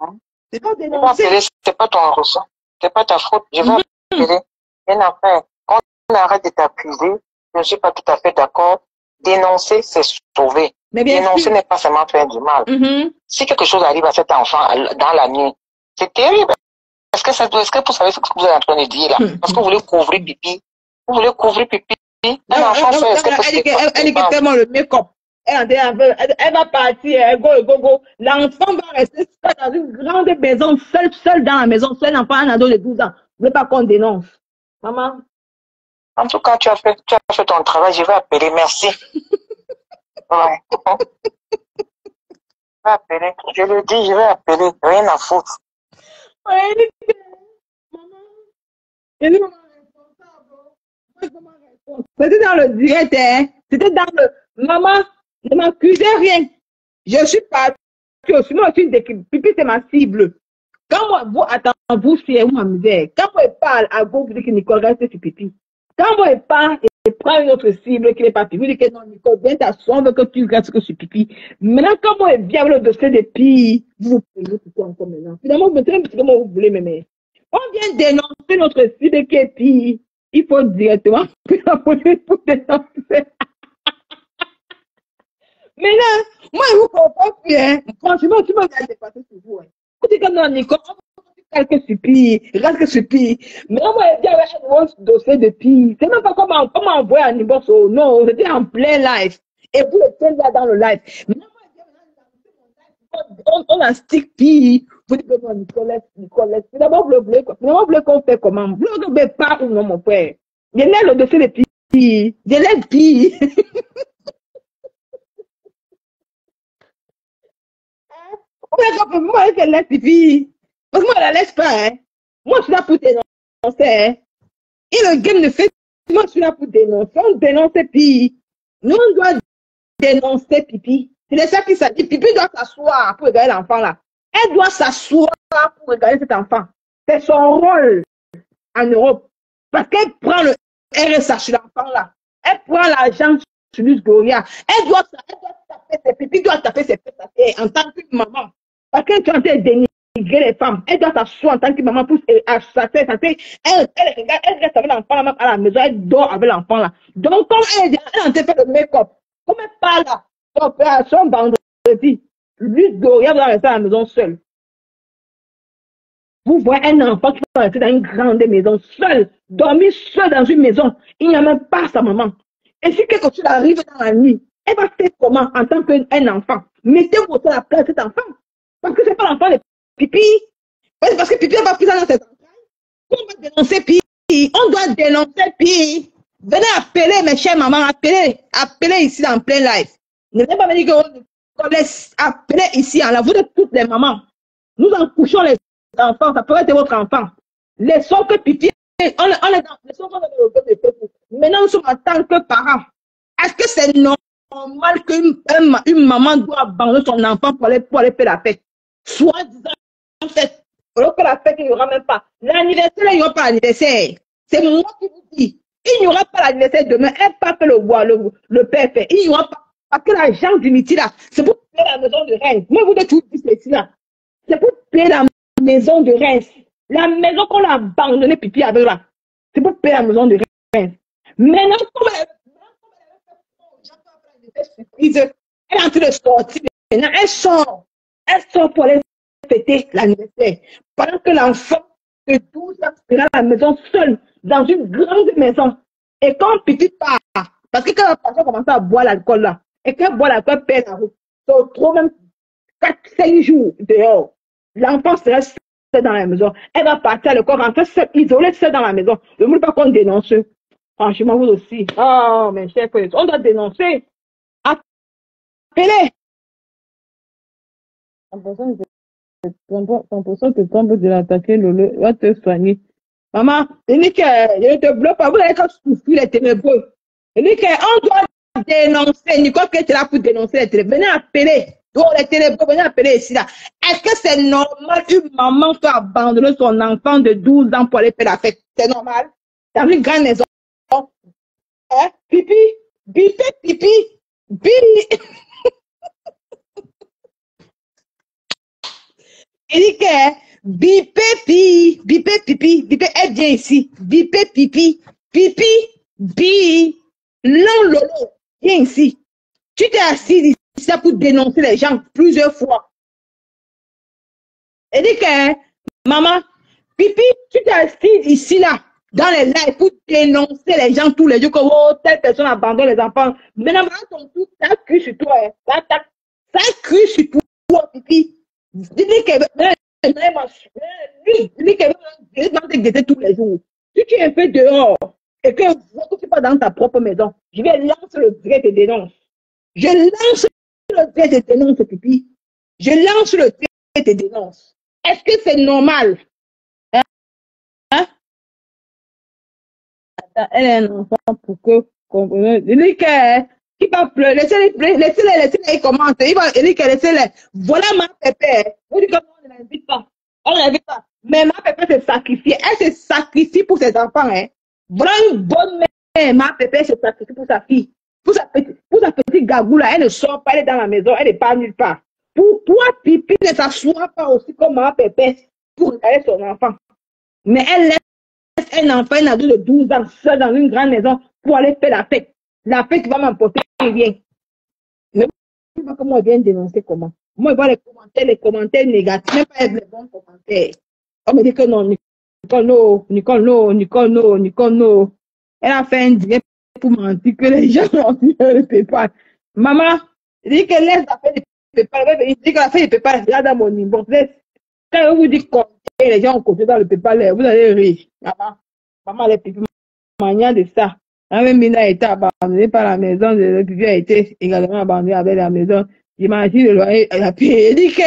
Hein? C'est pas dénoncer. c'est pas ton ressort. C'est pas ta faute. Je vais appeler. Faire. Quand on arrête de t'accuser, je ne suis pas tout à fait d'accord. Dénoncer, c'est sauver. Mais bien Dénoncer n'est pas seulement faire du mal. Mhm. Si quelque chose arrive à cet enfant dans la nuit, c'est terrible. Est-ce que, vous savez ce que vous êtes en train de dire là? Mhm. Parce que vous voulez couvrir pipi. Vous voulez couvrir pipi. Un enfant est-ce que Elle défendre? tellement le make-up. Elle, va partir, elle go, go, go. L'enfant va rester seul dans une grande maison, seul, seul dans la maison, seul enfant, un ado de 12 ans. Vous voulez pas qu'on dénonce. Maman, En tout cas, tu as fait, tu as fait ton travail. Je vais appeler. Merci. ouais. Je vais appeler. Je le dis, je vais appeler. Rien à foutre. C'était dans le direct, hein. C'était dans le, maman, ne m'accusez rien. Je suis partie aussi, moi, je suis des pipi, c'est ma cible. Quand moi, vous, attends, vous, c'est ma misère. Quand moi, je parle à vous, vous dites que Nicole reste sur pipi. Quand moi, je parle et prends une autre cible qui n'est pas pipi, vous dites que non, Nicole, viens t'asseoir, veut que tu restes que sur pipi. Maintenant, je viens avec le dossier des filles, vous vous prenez pourquoi encore maintenant? Finalement, vous petit peu comment vous voulez, mais on vient dénoncer notre cible qui est pire. Il faut directement la police pour dénoncer. Maintenant, moi, je vous comprends hein. Franchement, tu me regardes dépasser sur vous, hein. Dites que non, Nicole, quelque supplie, reste supplie. Mais moi, il y avait un dossier de pire. C'est même pas comment, comment envoyer un inbox. Oh, non, c'était en plein live. Et vous êtes là dans le live. Moi, il y a on, on a stick pire. Vous dites non. Finalement, vous le voulez, quoi. Finalement, voulez qu'on fait comment? Voulez pas ou non, mon frère Je l'ai le dossier des filles. Je l'ai dit. Moi, je laisse les filles. Moi, la laisse pas. Hein. Moi, je suis là pour dénoncer. Hein. Et le game ne fait moi, je suis là pour dénoncer. On dénonce Pipi. Nous, on doit dénoncer Pipi. C'est ça qui s'est dit. Pipi doit s'asseoir pour regarder l'enfant là. Elle doit s'asseoir pour regarder cet enfant. C'est son rôle en Europe. Parce qu'elle prend le RSA sur l'enfant là. Elle prend l'argent sur Luce Gloria. Elle doit, elle doit taper ses pipi, doit taper ses fesses en tant que maman. Parce qu'elle est en train les femmes. Elle doit s'asseoir en tant que maman pour s'asseoir. Elle, elle, regarde, elle reste avec l'enfant là, à la maison. Elle dort avec l'enfant là. Donc, comme elle, est en train de faire le make-up, comme elle parle là, opération vendredi, Luce Gloria doit rester à la maison seule. Vous voyez un enfant qui va rester dans une grande maison, seul, dormir seul dans une maison. Il n'y a même pas sa maman. Et si quelque chose arrive dans la nuit, elle va faire comment en tant qu'un enfant? Mettez-vous à la place de cet enfant. Parce que ce n'est pas l'enfant Pipi. Parce que Pipi n'a pas pris ça dans ses enfants. On va dénoncer Pipi. On doit dénoncer Pipi. Venez appeler mes chers mamans, appelez, appelez ici en plein live. Ne venez pas me dire qu'on laisse appeler ici en la voix de toutes les mamans. Nous en couchons les enfants, ça peut être votre enfant. Laissons que Pipi, on, est dans, laissons. Maintenant, nous sommes en tant que parents. Est-ce que c'est normal qu'une une maman doit abandonner son enfant pour aller, pour aller faire la fête? Soit disant, que la n'y aura même pas. L'anniversaire, il n'y aura pas l'anniversaire. C'est moi qui vous dis. Il n'y aura pas l'anniversaire demain. Pas fait le bois, le, le père fait. Il n'y aura pas. Parce que l'argent d'unité là, c'est pour payer la maison de Reims. Moi, vous êtes tout dit ceci là. C'est pour payer la maison de Reims. La maison qu'on a abandonnée, pipi avec là. C'est pour payer la maison de Reims. Maintenant, comme elle, elle est en train de sortir. Maintenant, elle sort. Elle sort pour aller fêter l'anniversaire. Pendant que l'enfant de 12 ans sera à la maison seul, dans une grande maison. Et quand Pipi part, parce que quand la personne commence à boire l'alcool là, et qu'elle boit l'alcool, perd la route, se retrouve même 4-5 jours dehors. L'enfant sera seul dans la maison. Elle va partir à l'école, rentrer seule, isolée seule dans la maison. Le monde pas qu'on dénonce. Franchement, vous aussi. Oh, mes chers frères, on doit dénoncer. Appelez. Ton personne te tombe de l'attaquer, Lolo, va te soigner. Maman, il dit que je ne te bloque pas, vous avez qu'à souffrir les ténébreux. Il dit qu'on doit dénoncer, Nicole qui est là pour dénoncer les ténébreux. Venez appeler. Les venez appeler ici là. Est-ce que c'est normal une maman qui a abandonné son enfant de 12 ans pour aller faire la fête? C'est normal? Dans une grande maison. Hein? Pipi? Pipi, pipi, pipi. Que bipé pi, bipé pipi, bipé, elle vient ici. Bipé pipi, pipi, bi, non lolo, viens ici. Tu t'es assis ici pour dénoncer les gens plusieurs fois. Il dit que, maman, pipi, tu t'es assis ici là, dans les lives pour dénoncer les gens tous les jours que oh, telle personne abandonne les enfants. Maintenant, ton tour, ça cru sur toi. Hein. Ça, ça, sur toi, pipi. Guetter tous les jours. Si tu es un peu dehors et que tu n'es pas dans ta propre maison, je vais lancer le direct et dénonce. Je lance le direct et dénonce, pipi. Je lance le direct et dénonce. Est-ce que c'est normal? Hein? hein? Elle est un enfant pour que. Que qui va pleurer, laissez-les, laissez-les, laissez-les commenter. Il va, il dit que laissez-les. Voilà ma pépère. Vous dites que on ne l'invite pas. On ne l'invite pas. Mais ma pépère s'est sacrifiée. Elle se sacrifie pour ses enfants, hein. Bonne mère. Ma pépère se sacrifie pour sa fille. Pour sa petite, pour sa petite gagou là, elle ne sort pas, elle est dans la maison, elle n'est pas nulle part. Pourquoi Pipi ne s'assoit pas aussi comme ma pépère pour regarder son enfant? Mais elle laisse un enfant, un adulte de 12 ans, seul dans une grande maison pour aller faire la fête. La fête va m'emporter bien. Mais pas comment vient dénoncer comment. Moi, je vois les commentaires, les commentaires négatifs, même pas les bons commentaires. On me dit que non, Nicole, non, Nicole, non, Nicole, non, Nicole, non. Elle a fait un dîner pour mentir que les gens ont dit le PayPal. Maman, dit que laisse la fête de PayPal. Elle dit que la fête de PayPal là dans mon niveau. Quand on vous dit compter, les gens ont compté dans le PayPal, vous allez rire. Maman, maman, les pipi mania de ça. Même Mina a été abandonné par la maison, pipi a été également abandonné avec la maison. J'imagine le loyer, elle a payé. Dit que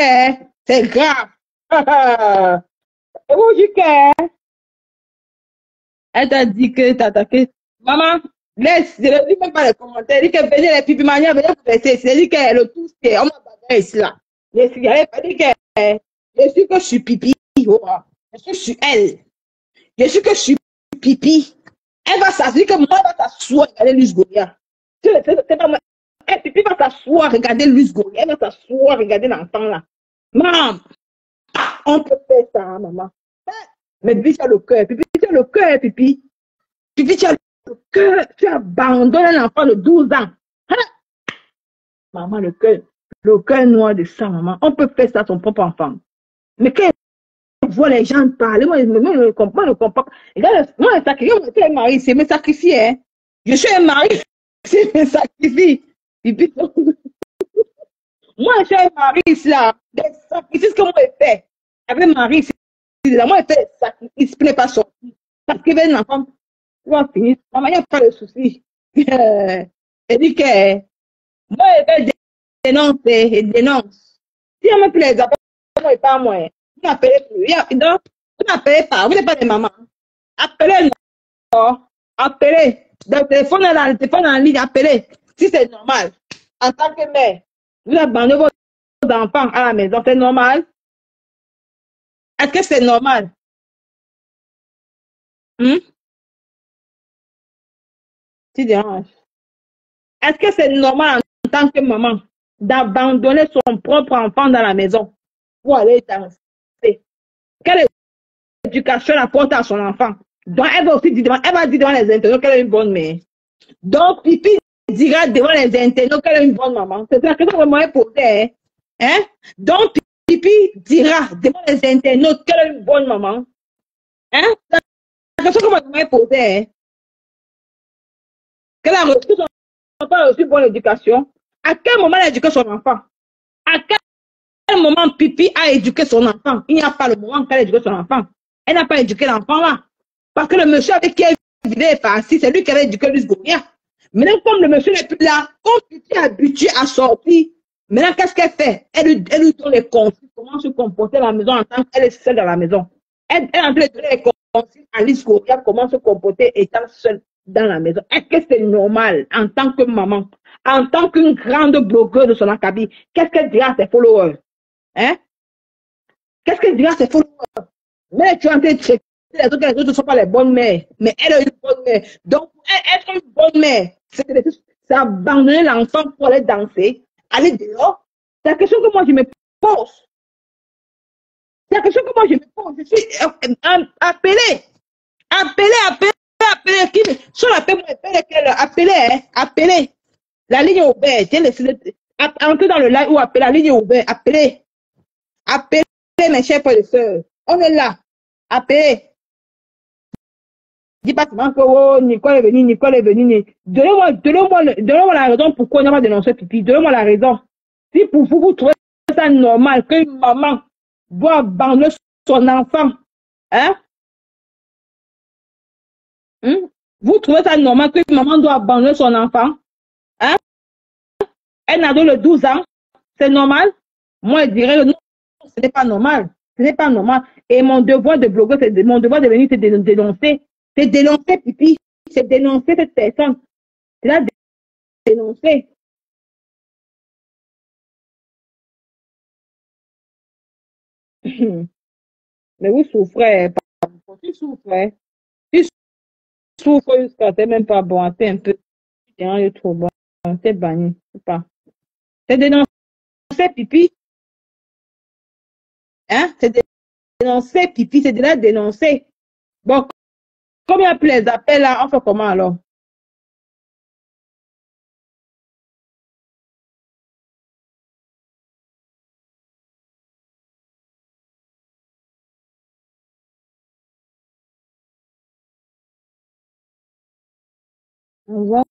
c'est grave. Vous dites elle t'a dit que t'as attaqué. Maman, laisse, je ne lis même pas les commentaires. Elle dit que venez les pipi mania, venez vous laisser. C'est dit que le tout, c'est, on m'a bagarré là. Je suis, elle a dit que je suis que je suis pipi. oh, Je suis, je suis elle. Je suis que je suis pipi. Elle va s'asseoir, que moi, va s'asseoir, regarder pas moi. Elle, va s'asseoir, regarder Luce Goria. Elle va s'asseoir, regarder l'enfant là. Maman, on peut faire ça, maman. Mais pipi, tu as le cœur. Pipi, tu as le cœur, pipi. Pipi, tu as le cœur. Tu abandonnes l'enfant de 12 ans. Hein? Maman, le cœur. Le cœur noir de ça, maman. On peut faire ça à son propre enfant. Mais quand on voit les gens parler, moi, je ne comprends, je comprends pas. Regarde, moi, je suis un mari, c'est me sacrifier, hein. Je suis un mari, c'est me sacrifier. Moi, je suis un mari, là. Des sacrifices que moi, je fais. Avec mari, ici, là, moi, je fais des sacrifices, je ne pas sortir. Parce qu'il y a un enfant, tu vas finir. Maman, il n'y pas de souci. Elle dit que, moi, je vais dénoncer, et dénonce. Si on me plaît, moi, pas moi. Vous n'appelez plus. Donc, vous n'appelez pas. Vous n'êtes pas des mamans. Appelez. Appelez. Le téléphone là, le téléphone en ligne, appelez. Si c'est normal. En tant que mère, vous abandonnez vos enfants à la maison, c'est normal? Est-ce que c'est normal? Hum? Tu déranges. Est-ce que c'est normal en tant que maman d'abandonner son propre enfant dans la maison pour aller danser? Quelle éducation elle apporte à son enfant? Donc, elle va aussi dire devant, les internautes qu'elle est une bonne mère. Donc, Pipi dira devant les internautes qu'elle est une bonne maman. C'est la question que moi posée, hein? hein? Donc, Pipi dira devant les internautes qu'elle est une bonne maman. Hein? C'est la question que moi m'avez posée? Qu'elle a reçu son enfant a reçu une bonne éducation. À quel moment elle a éduqué son enfant? Moment Pipi a éduqué son enfant? Il n'y a pas le moment qu'elle a éduqué son enfant. Elle n'a pas éduqué l'enfant là. Parce que le monsieur avec qui elle vivait est parti, c'est lui qui avait éduqué Luce Gouria. Maintenant, comme le monsieur n'est plus là, comme Pipi est habitué à sortir, maintenant, qu'est-ce qu'elle fait? Elle, elle lui donne les consignes, comment se comporter à la maison en tant qu'elle est seule dans la maison. Elle, elle est en train de donner les consignes à Gouria, comment se comporter étant seule dans la maison. Est-ce que c'est normal en tant que maman, en tant qu'une grande blogueuse de son acabit? Qu'est-ce qu'elle dira à ses followers? Hein? Qu'est-ce qu'elle dira à ses followers? Mais tu es en train de checker les autres, les autres ne sont pas les bonnes mères. Mais elle est une bonne mère. Donc, être une bonne mère, c'est abandonner l'enfant pour aller danser, aller dehors. C'est la question que moi je me pose. C'est la question que moi je me pose. Je suis euh, euh, appelée. Appelée, appelée, appelée. Qui quelle heure? appelée, hein? appelée. La ligne est ouverte. Entrez dans le live ou appelez. La ligne est ouverte. Appelez. Appelez, mes chers frères et sœurs. On est là. Appelez. Dis pas seulement que oh, Nicole est venue, Nicole est venue. Donnez-moi le- donnez-moi la raison pourquoi on n'a pas dénoncé Pipi. Donnez-moi la raison. Si pour vous, vous trouvez ça normal qu'une maman doit abandonner son enfant, hein? Hein? Vous trouvez ça normal qu'une maman doit abandonner son enfant? Hein? Elle n'a le 12 ans. C'est normal? Moi, je dirais non, ce n'est pas normal. Ce n'est pas normal. Et mon devoir de blogueur, c'est mon devoir de venir, de dénoncer. C'est dénoncer Pipi. C'est dénoncer cette personne. C'est de dénoncer. Mais vous souffrez. papa. Tu souffres. Tu souffres jusqu'à t'es même pas bon. T'es un peu. T'es trop bon. T'es banni. C'est pas. C'est dénoncer Pipi. Hein? C'est dénoncer Pipi. C'est de là dénoncer. Bon, comme il y a plus les appels là, on fait comment alors? On va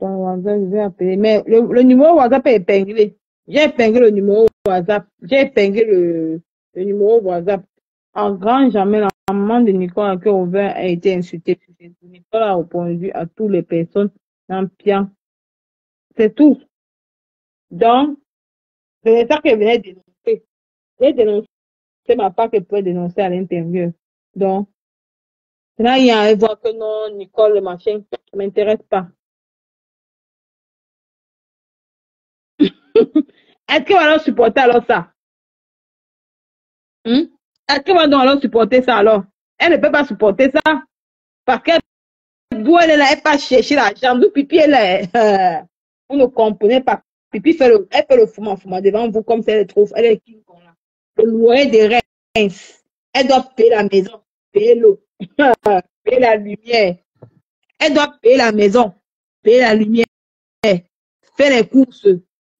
ton WhatsApp, je vais appeler. Mais le, le numéro WhatsApp est épinglé. J'ai épinglé le numéro WhatsApp. J'ai épinglé le, numéro WhatsApp. En grand jamais, la maman de Nicole à a été insultée. Nicole a répondu à toutes les personnes en piant. C'est tout. Donc, c'est ça qu'elle venait dénoncer. Elle dénoncer ma part qu'elle pouvait dénoncer à l'intérieur. Donc, là, il y a, elle voit que non, Nicole, le machin, ça m'intéresse pas. Est-ce qu'elle va alors supporter alors ça? Hmm? Est-ce qu'elle va donc supporter ça alors? Elle ne peut pas supporter ça parce qu'elle d'où elle elle pas chercher l'argent, d'où Pipi elle est. Euh, vous ne comprenez pas. Pipi fait le, elle fait le fumant, fumant devant vous comme si elle est trop, elle est King là? Le loyer des Reims. Elle doit payer la maison, payer l'eau, payer la lumière. Elle doit payer la maison, payer la lumière, faire les courses,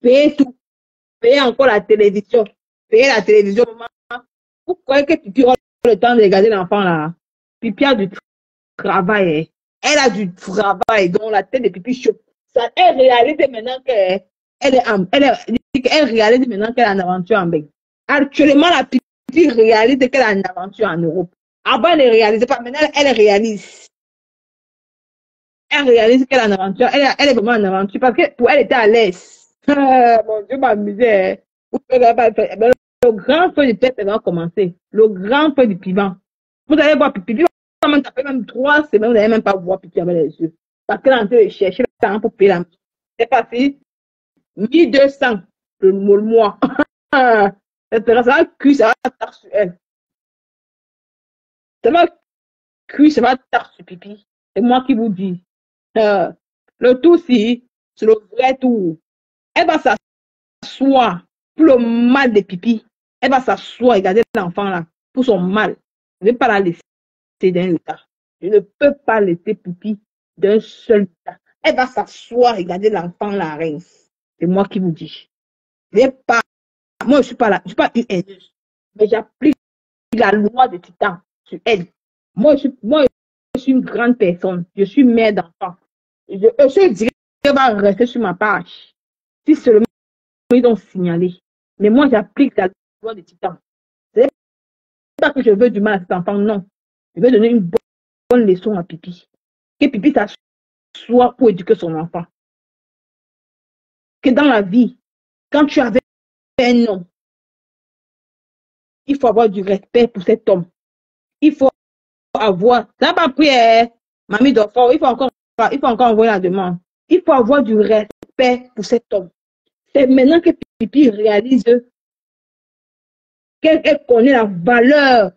payer tout, payer encore la télévision, payer la télévision. Maman, Vous croyez que Pipi aura le temps de regarder l'enfant là? Pipi a du travail. hein. Elle a du travail, donc la tête de Pipi chaud. Ça, elle réalise maintenant qu'elle elle est, elle est, elle réalise maintenant qu'elle est en aventure en Belgique. Actuellement, la Pipi réalise qu'elle est en aventure en Europe. Avant, elle ne réalisait pas. Maintenant, elle, réalise. Elle réalise qu'elle est en aventure. Elle, elle est vraiment en aventure parce que pour elle était à l'aise. Ah, Mon Dieu, m'amusait. hein. Vous ben, Le grand feu du peuple va commencer. Le grand feu du piment. Vous allez voir Pipi. Va même taper même trois semaines. Vous n'allez même pas voir Pipi avec les yeux. Parce en train de chercher le temps pour payer la maison. C'est parti. 1200 le, le mois. Ça va ça va tard sur elle. Ça va cuire, ça va tard sur pipi. C'est moi qui vous dis. Euh, le tout, si, c'est le vrai tout. Elle va s'asseoir pour le mal de pipi. Elle va s'asseoir et regarder l'enfant là pour son mal. Je ne vais pas la laisser d'un état. Je ne peux pas laisser pipi d'un seul état. Elle va s'asseoir et regarder l'enfant là, reine. C'est moi qui vous dis. Je pas, moi, je ne suis pas là, je suis pas une haineuse, mais j'applique la loi de Titan sur elle. Moi, je suis, une grande personne. Je suis mère d'enfant. Je, je dirais va rester sur ma page. Si seulement ils ont signalé. Mais moi, j'applique la loi de Titan. C'est pas que je veux du mal à cet enfant, non. Je veux donner une bonne, leçon à Pipi. Que Pipi s'assoie pour éduquer son enfant. Que dans la vie, quand tu avais un homme, il faut avoir du respect pour cet homme. Il faut avoir, ça n'a pas pris, mamie d'enfant, il faut encore, il faut encore envoyer la demande. Il faut avoir du respect pour cet homme. C'est maintenant que Pipi réalise qu'elle elle connaît la valeur.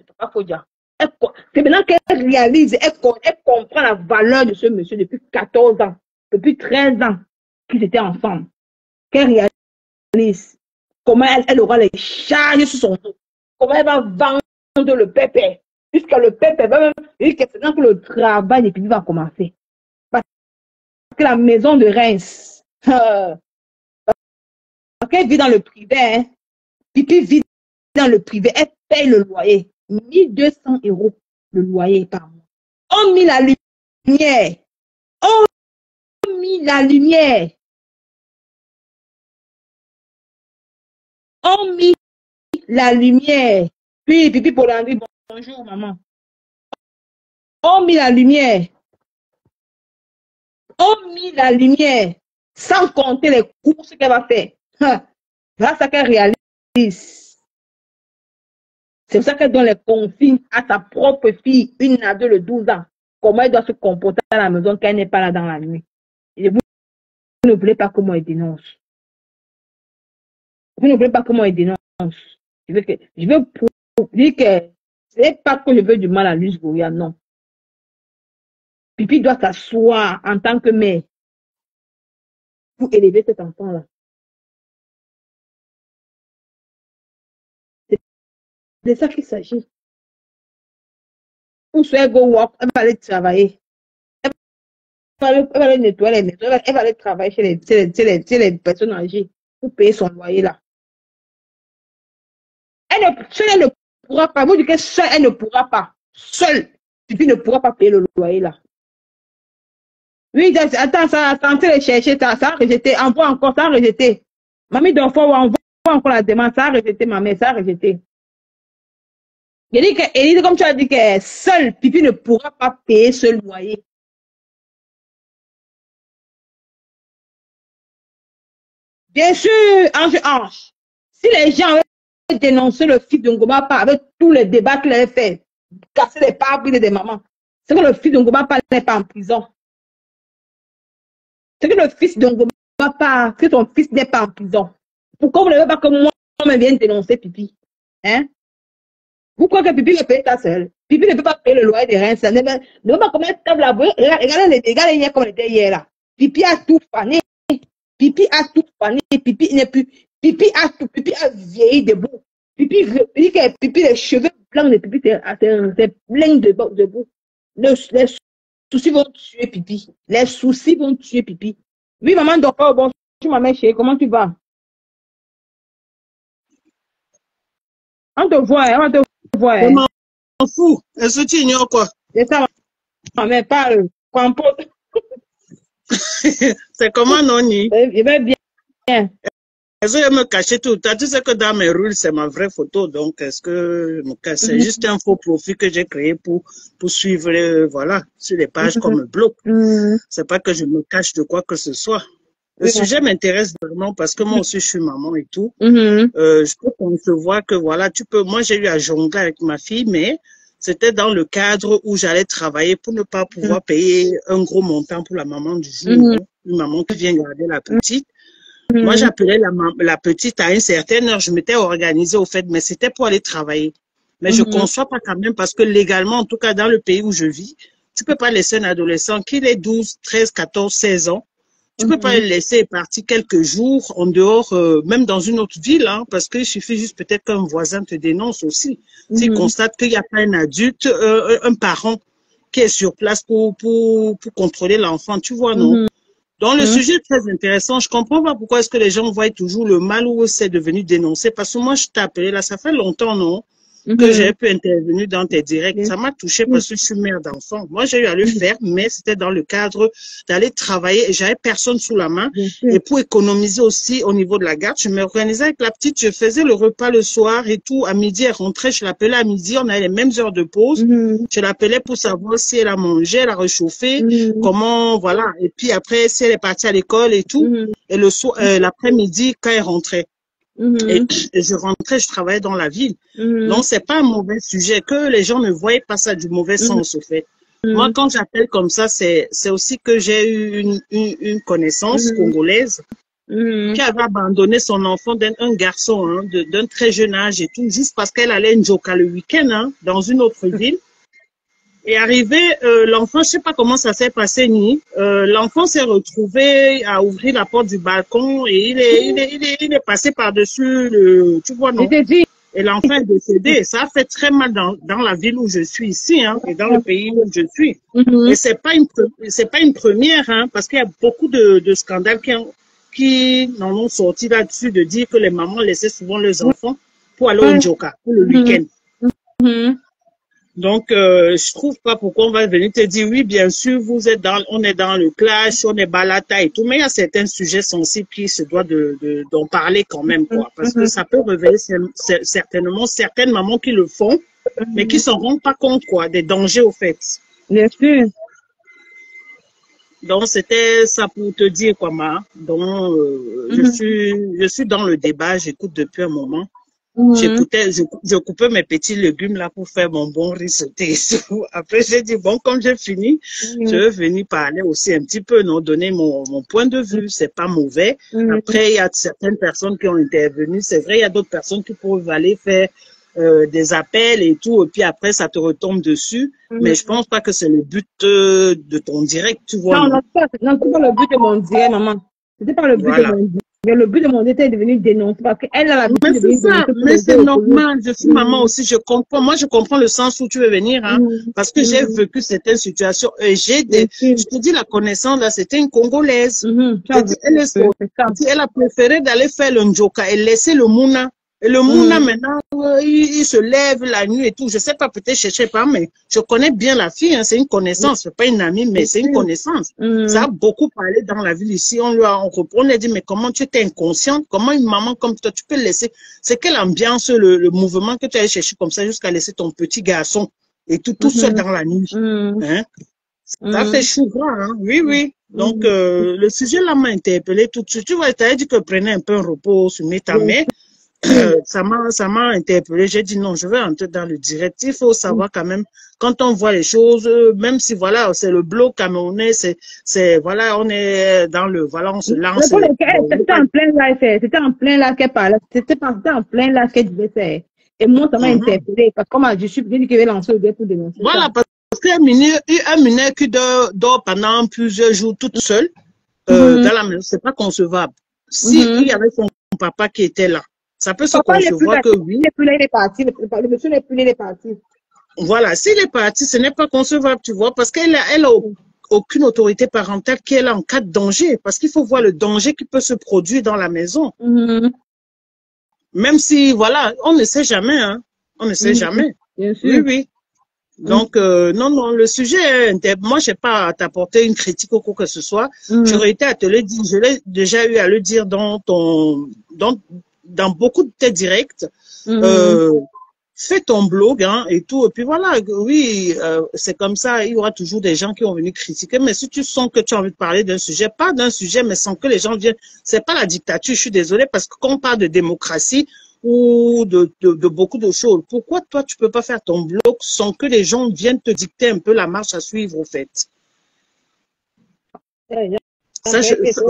Co- C'est maintenant qu'elle réalise, elle, co- elle comprend la valeur de ce monsieur depuis 14 ans, depuis 13 ans qu'ils étaient ensemble. Qu'elle réalise comment elle, aura les charges sur son dos, comment elle va vendre le pépé, jusqu'à le pépé même, et que le travail de Pipi va commencer. Que la maison de Reims, euh, qu'elle vit dans le privé, hein, Pipi vit dans le privé, elle paye le loyer, 1200 euros le loyer par mois. On mit la lumière, on mis la lumière, on mit la lumière. Puis, Pipi Polandri, bonjour maman. On mit la lumière. On mit la lumière. Sans compter les courses qu'elle va faire. Hein? Grâce à qu'elle réalise. C'est pour ça qu'elle donne les consignes à sa propre fille, une ado de 12 ans. Comment elle doit se comporter à la maison quand elle n'est pas là dans la nuit? Et vous, ne voulez pas comment elle dénonce. Vous ne voulez pas comment elle dénonce. Je veux, que, je veux dire que c'est pas que je veux du mal à Luce Goya, non. Pipi doit s'asseoir en tant que mère pour élever cet enfant-là. C'est de ça qu'il s'agit. Ou soit elle go work, elle va aller travailler. Elle va aller, nettoyer les maisons, elle va, aller travailler chez les, chez les, personnes âgées pour payer son loyer là. Elle ne, seule, elle ne pourra pas. Vous dites que seule, elle ne pourra pas. Seule, Pipi ne pourra pas payer le loyer là. Oui, attends, ça, en train de chercher, ça, ça a rejeté. Envoie encore, ça a rejeté. Mamie d'enfant, envoie encore la demande, ça a rejeté, ma mère, ça a rejeté. Il dit que, dit comme tu as dit que seul Pipi ne pourra pas payer ce loyer. Bien sûr, Ange Ange, si les gens avaient dénoncé le fils de Ngoma Pa avec tous les débats qu'il avait fait, casser les pare des mamans, c'est que le fils de Ngoma Pa n'est pas en prison. C'est que le fils de Ngoma Pa, que ton fils n'est pas en prison. Pourquoi vous ne voulez pas que moi, on me vienne dénoncer Pipi? Hein? Croyez que Pipi le paye ça seul? Pipi ne peut pas payer le loyer des reins. Ne peut pas comment table la Regardez les dégâts hier comme on était hier là. Pipi a tout fané. Pipi a tout fané. Pipi n'est plus. Pipi a tout. Pipi a vieilli debout. Pipi, que Pipi, les cheveux blancs de Pipi, c'est plein de debout. Les, les soucis vont tuer Pipi. Les soucis vont tuer Pipi. Oui, maman, d'accord, bon, tu m'as chérie, comment tu vas? On te voit, hein, on te voit. Je hein. m'en fous. Est-ce que tu ignores quoi? C'est ça, mais parle, compose. C'est comment non ni Je vais bien. Est-ce que je me cacher tout Tu sais que dans mes rules, c'est ma vraie photo. Donc, est-ce que je me cache C'est Mhm. juste un faux profil que j'ai créé pour, pour suivre, euh, voilà, sur les pages Mhm. comme me bloque. Mhm. C'est pas que je me cache de quoi que ce soit. Le sujet m'intéresse vraiment parce que moi aussi, je suis maman et tout. Mhm. Euh, je peux concevoir que voilà, tu peux. Moi, j'ai eu à jongler avec ma fille, mais c'était dans le cadre où j'allais travailler pour ne pas pouvoir payer un gros montant pour la maman du jour. Mhm. Une maman qui vient garder la petite. Moi, j'appelais la, la petite à une certaine heure. Je m'étais organisée au fait, mais c'était pour aller travailler. Mais je Mhm. conçois pas quand même parce que légalement, en tout cas dans le pays où je vis, tu peux pas laisser un adolescent qui ait 12, 13, 14, 16 ans. Tu peux pas Mhm. le laisser partir quelques jours en dehors, euh, même dans une autre ville, hein, parce qu'il suffit juste peut-être qu'un voisin te dénonce aussi. S'il Mhm. constate qu'il n'y a pas un adulte, euh, un parent qui est sur place pour, pour, pour contrôler l'enfant, tu vois, non? Donc, le Mhm. sujet est très intéressant. Je comprends pas pourquoi est-ce que les gens voient toujours le mal où c'est devenu dénoncé. Parce que moi, je t'ai appelé là, ça fait longtemps, non? Que Mhm. j'ai pu intervenir dans tes directs. Ça m'a touché parce que je suis mère d'enfant. Moi, j'ai eu à le faire, mais c'était dans le cadre d'aller travailler et j'avais personne sous la main. Et pour économiser aussi au niveau de la garde, je m'organisais avec la petite, je faisais le repas le soir et tout. À midi, elle rentrait, je l'appelais à midi, on avait les mêmes heures de pause. Mhm. Je l'appelais pour savoir si elle a mangé, elle a réchauffé, Mhm. comment, voilà. Et puis après, si elle est partie à l'école et tout. Et le soir, euh, l'après-midi, quand elle rentrait. Mhm. Et, et je rentrais, je travaillais dans la ville. Mhm. Donc, c'est pas un mauvais sujet, que les gens ne voyaient pas ça du mauvais sens, au fait. Mhm. Moi, quand j'appelle comme ça, c'est, aussi que j'ai eu une, une, une connaissance Mhm. congolaise Mhm. qui avait abandonné son enfant d'un un garçon hein, d'un très jeune âge et tout, juste parce qu'elle allait Njoka le week-end hein, dans une autre ville. Et arrivé, euh, l'enfant, je sais pas comment ça s'est passé, ni euh, l'enfant s'est retrouvé à ouvrir la porte du balcon et il est, il est, il est, il est passé par-dessus le, tu vois, non? Et l'enfant est décédé. Ça a fait très mal dans, dans la ville où je suis ici, hein, et dans le pays où je suis. Mhm. Et c'est pas une, c'est pas une première, hein, parce qu'il y a beaucoup de, de scandales qui, ont- qui en ont sorti là-dessus de dire que les mamans laissaient souvent leurs enfants pour aller au. Njoka, pour le Mhm. week-end. Mhm. Donc, euh, je trouve pas pourquoi on va venir te dire, oui, bien sûr, vous êtes dans, on est dans le clash, on est balata et tout, mais il y a certains sujets sensibles qui se doivent de, de- d'en parler quand même, quoi. Parce que ça peut réveiller cer- cer- certainement certaines mamans qui le font, mais qui s'en rendent pas compte, quoi, des dangers au fait. Bien sûr. Donc, c'était ça pour te dire, quoi, ma. Donc, euh, je Mhm. suis, je suis dans le débat, j'écoute depuis un moment. Mhm. J'écoutais, je, je coupais mes petits légumes là pour faire mon bon riz sauté. Après, j'ai dit, bon, comme j'ai fini, je veux venir parler aussi un petit peu, non, donner mon, mon point de vue. C'est pas mauvais. Mhm. Après, il y a certaines personnes qui ont intervenu. C'est vrai, il y a d'autres personnes qui peuvent aller faire euh, des appels et tout, et puis après, ça te retombe dessus. Mhm. Mais je pense pas que c'est le but euh, de ton direct, tu vois. Non, non? non, c'est pas, non, c'est pas le but de mon direct, maman. C'était pas le but Voilà. de mon direct. Le but de mon était de venir dénoncer parce qu'elle a l'habitude Mais c'est ça, mais c'est normal. Je suis maman aussi, je comprends. Moi, je comprends le sens où tu veux venir, hein, Mhm. parce que j'ai Mhm. vécu certaines situations. Et j'ai des, je te dis, la connaissance là, c'était une Congolaise. Mhm. Elle sortie, elle a préféré d'aller faire le njoka et laisser le mouna Et le Mouna, maintenant, euh, il, il se lève la nuit et tout. Je sais pas, peut-être, je sais pas, mais je connais bien la fille. hein, c'est une connaissance. C'est pas une amie, mais c'est une connaissance. Mhm. Ça a beaucoup parlé dans la ville ici. On lui a, on, on lui a dit, mais comment tu étais inconsciente? Comment une maman comme toi, tu peux laisser, c'est quelle ambiance, le, le mouvement que tu as cherché comme ça jusqu'à laisser ton petit garçon et tout, tout seul Mhm. dans la nuit? Hein? Ça fait chou hein? Oui, oui. Donc, euh, le sujet là m'a interpellé tout de suite. Tu vois, tu avais dit que prenais un peu un repos mes ta euh, ça m'a, ça m'a interpellé. J'ai dit non, je vais entrer dans le direct. Il faut savoir quand même, quand on voit les choses, euh, même si voilà, c'est le bloc camerounais, c'est, c'est, voilà, on est dans le, voilà, on se lance. Lequel- C'était en plein eh, c'était en plein live qu'elle parlait. C'était en plein live qu'elle disait. Et moi, ça m'a Mhm. interpellé. Parce que comme je suis dit qu'elle lancé le dé pour dénoncer. Voilà, parce qu'un mineur, un mineur qui dort, pendant plusieurs jours toute seule, euh, Mhm. dans la maison, c'est pas concevable. Si Mhm. il y avait son papa qui était là, ça peut se concevoir que oui. Il est parti. Le, monsieur n'est plus là, il est parti. Voilà, s'il est parti, ce n'est pas concevable, tu vois, parce qu'elle a, elle a au- aucune autorité parentale qui est là en cas de danger, parce qu'il faut voir le danger qui peut se produire dans la maison. Mhm. Même si, voilà, on ne sait jamais, hein. On ne sait Mhm. jamais. Bien sûr. Oui, oui. Donc, euh, non, non, le sujet, est moi, je n'ai pas à t'apporter une critique ou quoi que ce soit. Mhm. J'aurais été à te le dire, je l'ai déjà eu à le dire dans ton, dans, dans beaucoup de tes directs. Mhm. Euh, fais ton blog hein, et tout. Et puis voilà, oui, euh, c'est comme ça. Il y aura toujours des gens qui vont venir critiquer. Mais si tu sens que tu as envie de parler d'un sujet, pas d'un sujet, mais sans que les gens viennent. C'est pas la dictature. Je suis désolée parce que quand on parle de démocratie ou de, de, de beaucoup de choses, pourquoi toi tu peux pas faire ton blog sans que les gens viennent te dicter un peu la marche à suivre au fait? Eh, Ça, je, ça,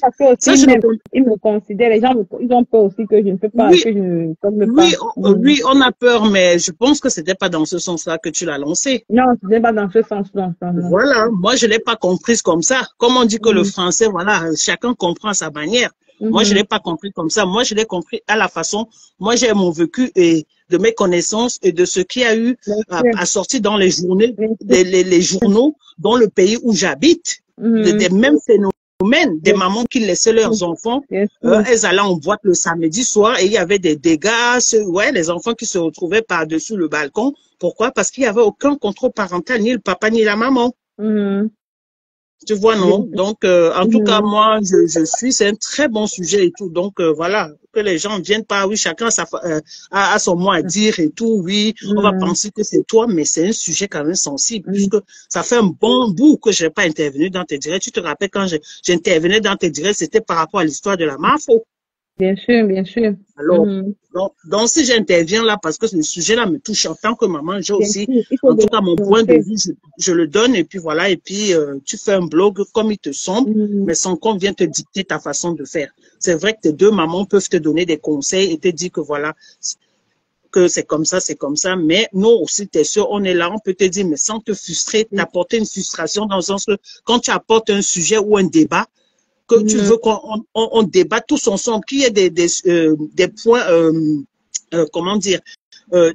parce que ça, aussi, je ne même, ils me considèrent, les gens, me- ils ont peur aussi que je ne peux pas, Oui. que je ne Oui, pas. on, oui, on a peur, mais je pense que c'était pas dans ce sens-là que tu l'as lancé. Non, ce n'est pas dans ce sens-là. Voilà, moi je l'ai pas comprise comme ça. Comme on dit que le Mhm. français, voilà, chacun comprend à sa manière. Moi je Mhm. l'ai pas compris comme ça. Moi je l'ai compris à la façon. Moi j'ai mon vécu et de mes connaissances et de ce qui a eu à, sortir dans les journées, les, les journaux dans le pays où j'habite, des, Mhm. des mêmes phénomènes, des mamans qui laissaient leurs enfants euh, elles allaient en boîte le samedi soir et il y avait des dégâts, ouais, les enfants qui se retrouvaient par-dessus le balcon. Pourquoi? Parce qu'il n'y avait aucun contrôle parental, ni le papa ni la maman. Mhm. Tu vois, non? Donc, euh, en tout cas, moi, je, je suis, c'est un très bon sujet et tout. Donc, euh, voilà, que les gens viennent pas, oui, chacun a, sa, euh, a, a son mot à dire et tout, oui, on va Mhm. penser que c'est toi, mais c'est un sujet quand même sensible, Mhm. puisque ça fait un bon bout que je n'ai pas intervenu dans tes directs. Tu te rappelles quand j'intervenais dans tes directs, c'était par rapport à l'histoire de la MAFO. Bien sûr, bien sûr. Alors, Mhm. donc, donc, si j'interviens là, parce que ce sujet-là me touche en tant que maman, j'ai aussi, en tout cas, mon point de vue, je, je le donne et puis voilà, et puis euh, tu fais un blog comme il te semble, Mhm. mais sans qu'on vienne te dicter ta façon de faire. C'est vrai que tes deux mamans peuvent te donner des conseils et te dire que voilà, que c'est comme ça, c'est comme ça, mais nous aussi, t'es sûr, on est là, on peut te dire, mais sans te frustrer, t'apporter une frustration dans le sens que quand tu apportes un sujet ou un débat, que tu veux qu'on on, on- débatte tous ensemble, qu'il y ait des, des, euh, des points, euh, euh, comment dire,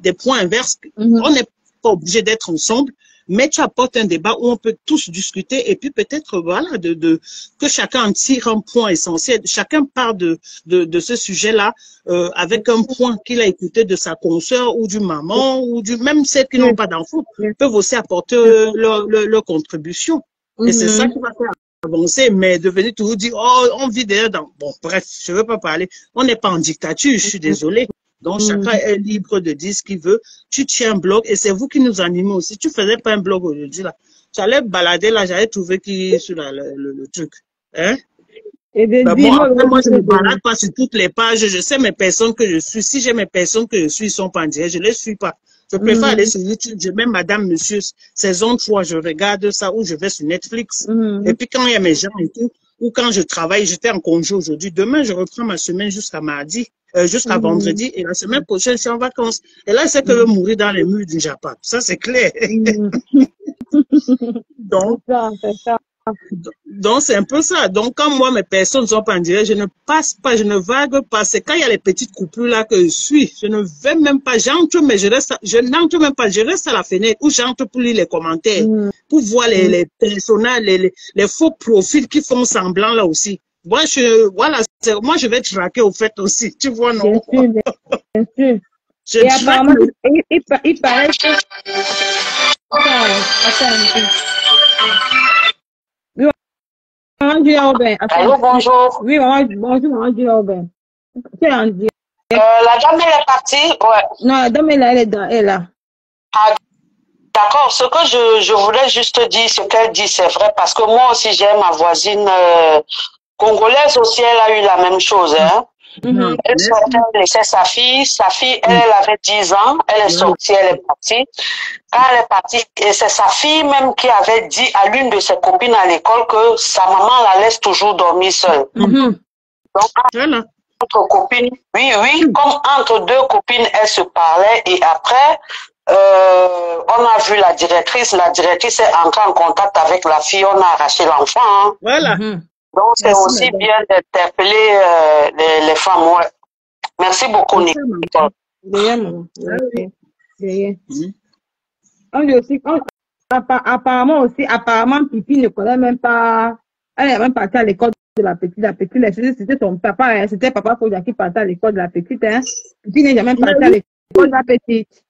des points inverses. Mhm. On n'est pas obligé d'être ensemble, mais tu apportes un débat où on peut tous discuter et puis peut-être, voilà, de, de, que chacun en tire un point essentiel. Chacun part de, de, de ce sujet-là avec un point qu'il a écouté de sa consoeur ou du maman ou du même celles qui n'ont pas d'enfants peuvent aussi apporter leur, leur, leur contribution. Et c'est ça Mhm. qui va faire avancer, mais de venir toujours dire, oh, on vit d'ailleurs dans, bon, bref, je veux pas parler. On n'est pas en dictature, je suis désolée. Donc, Mhm. chacun est libre de dire ce qu'il veut. Tu tiens un blog et c'est vous qui nous animez aussi. Tu faisais pas un blog aujourd'hui, là. J'allais balader, là, j'avais trouvé qui, sur la- le, le, le truc. Hein? Et de Ben dire, bon, moi, après, moi, je ne balade pas sur toutes les pages. Je sais mes personnes que je suis. Si j'ai mes personnes que je suis, ils sont pas en direct. Je les suis pas. Je préfère Mhm. aller sur YouTube. Je mets Madame, Monsieur, saison 3, je regarde ça ou je vais sur Netflix. Mhm. Et puis quand il y a mes gens et tout, ou quand je travaille, j'étais en congé aujourd'hui. Demain, je reprends ma semaine jusqu'à mardi, euh, jusqu'à Mhm. vendredi. Et la semaine prochaine, je suis en vacances. Et là, c'est que je vais mourir dans les murs du Japon. Ça, c'est clair. Donc, c'est ça. Donc, c'est un peu ça. Donc, quand moi, mes personnes ne sont pas en direct, je ne passe pas, je ne vague pas. C'est quand il y a les petites coupures là que je suis. Je ne vais même pas, j'entre, mais je reste, à- je n'entre même pas. Je reste à la fenêtre ou j'entre pour lire les commentaires, Mhm. pour voir les, les personnages, les, les, les faux profils qui font semblant là aussi. Moi, je, voilà, moi, je vais traquer au fait aussi. Tu vois, Bien non? sûr, bien, bien sûr. Je Et traque apparemment, le- il, il, pa- il paraît que... Attends, attends un peu. Maman. Attends. Allô, bonjour. Oui, maman, bonjour, maman dit Robin. Tu es en direct. Euh, la dame, elle est partie. Ouais. Non, la dame est là, elle est, dans, elle est là. Ah, D'accord, ce que je, je voulais juste dire, ce qu'elle dit, c'est vrai, parce que moi aussi, j'ai ma voisine euh, congolaise aussi, elle a eu la même chose. Hein. Mhm. Elle sortait, elle laissait sa fille, sa fille, elle, elle avait 10 ans, elle est sortie, elle est partie. Quand elle est partie, et c'est sa fille même qui avait dit à l'une de ses copines à l'école que sa maman la laisse toujours dormir seule. Mhm. Donc, Voilà. entre copines, oui, oui, comme entre deux copines, elles se parlaient et après, euh, on a vu la directrice, la directrice est entrée en contact avec la fille, on a arraché l'enfant. hein. Voilà. Mhm. Donc c'est Merci, aussi madame. bien d'interpeller euh, les, les femmes. ouais. Merci beaucoup, C'est Nicole. Mhm. On dit aussi, on- apparemment aussi, apparemment, Pipi ne connaît même pas, elle est même partie à l'école de la petite, la petite, c'était c'était son papa, hein, c'était papa Fauja qui partait à l'école de la petite, hein. Pipi n'est jamais parti à l'école de la petite.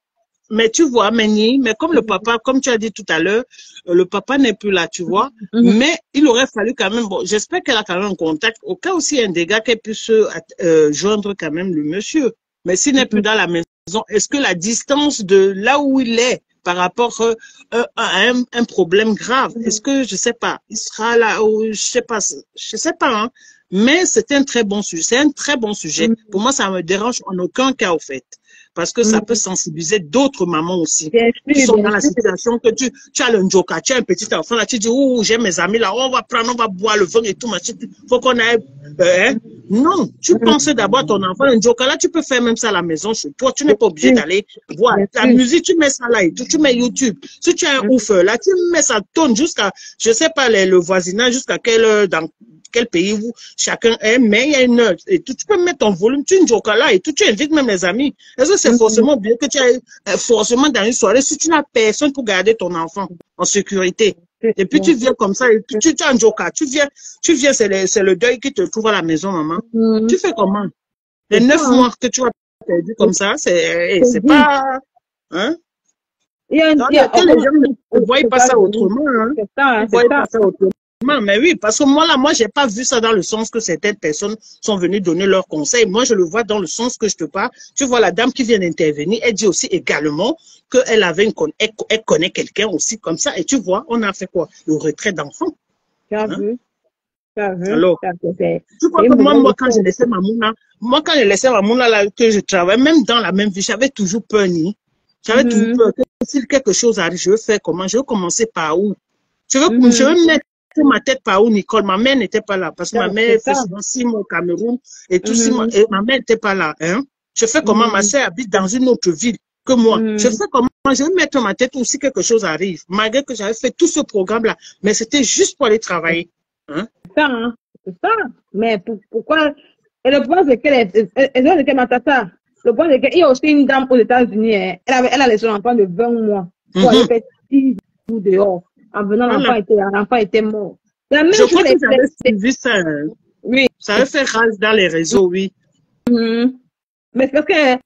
Mais tu vois, Méni, mais comme le papa, comme tu as dit tout à l'heure, euh, le papa n'est plus là, tu vois. Mhm. Mais il aurait fallu quand même, bon, j'espère qu'elle a quand même un contact, au cas où il y a un dégât, qu'elle puisse euh, joindre quand même le monsieur. Mais s'il n'est plus dans la maison, est-ce que la distance de là où il est par rapport euh, euh, à un, un problème grave, est-ce que, je sais pas, il sera là, ou je sais pas, je sais pas, hein. Mais c'est un très bon sujet, c'est un très bon sujet. Pour moi, ça me dérange en aucun cas, au fait. Parce que ça Mhm. peut sensibiliser d'autres mamans aussi Bien qui sont dans bien la situation que tu, tu as le njoka, tu as un petit enfant là, tu dis, ouh, j'ai mes amis là, on va prendre, on va boire le vin et tout, machin, faut qu'on aille, euh, hein. Non, tu penses d'abord à ton enfant, le njoka là, tu peux faire même ça à la maison chez toi, tu n'es pas obligé d'aller voir. La musique, tu mets ça là et tout, tu mets YouTube. Si tu as un ouf là, tu mets ça tourne jusqu'à, je sais pas, les- le voisinage, jusqu'à quelle heure, dans quel pays où chacun est, mais il y a une heure et tout, tu peux mettre ton volume, tu njoka là et tout, tu invites même les amis. Est-ce que c'est Mhm. forcément bien que tu ailles euh, forcément dans une soirée si tu n'as personne pour garder ton enfant en sécurité? Et puis tu viens comme ça, et puis tu tu es un joker, tu viens, tu viens, c'est le, le deuil qui te trouve à la maison, maman. Mhm. Tu fais comment? Les neuf mois que tu as perdu comme ça, c'est, eh, C'est pas, hein? Il y a, Donc, il y a- les gens ne voient pas ça autrement, hein? C'est ça, hein, Ils c'est voient ça. pas ça autrement. Mais oui, parce que moi, là, moi, j'ai pas vu ça dans le sens que certaines personnes sont venues donner leurs conseils. Moi, je le vois dans le sens que je te parle. Tu vois, la dame qui vient d'intervenir, elle dit aussi également qu'elle avait une, elle, elle connaît quelqu'un aussi comme ça. Et tu vois, on a fait quoi? Le retrait d'enfants. Tu as Hein? vu? Alors, Tu vois que moi, moi, quand je laissais ma mouna, moi, quand je laissais ma mouna là, que je travaille, même dans la même vie, j'avais toujours peur, ni. J'avais Mhm. toujours peur que si quelque chose arrive, je veux faire comment? Je veux commencer par où? Je veux, Mhm. je veux mettre ma tête par où, Nicole? Ma mère n'était pas là, parce que ma mère c'est fait souvent six mois au Cameroun, et tout six Mhm. mois, et ma mère n'était pas là, hein. Je fais comment? Ma Mhm. sœur habite dans une autre ville que moi. Mhm. Je fais comment? Je veux mettre ma tête où si quelque chose arrive, malgré que j'avais fait tout ce programme-là. Mais c'était juste pour aller travailler. Hein? C'est ça, hein. C'est ça. Mais pour- pourquoi? Et le point, c'est qu'elle est. et- et le point, c'est que ma tata, le point, c'est qu'il y a aussi une dame aux États-Unis, hein. elle, avait, elle a laissé son enfant de 20 mois pour Mhm. aller faire 6 jours dehors. En venant, Voilà. l'enfant était, l'enfant était mort. La même Je chose, crois que les- j'avais les- suivi ça. hein. Oui. Ça avait fait rage dans les réseaux, oui. Mhm. Mais c'est parce que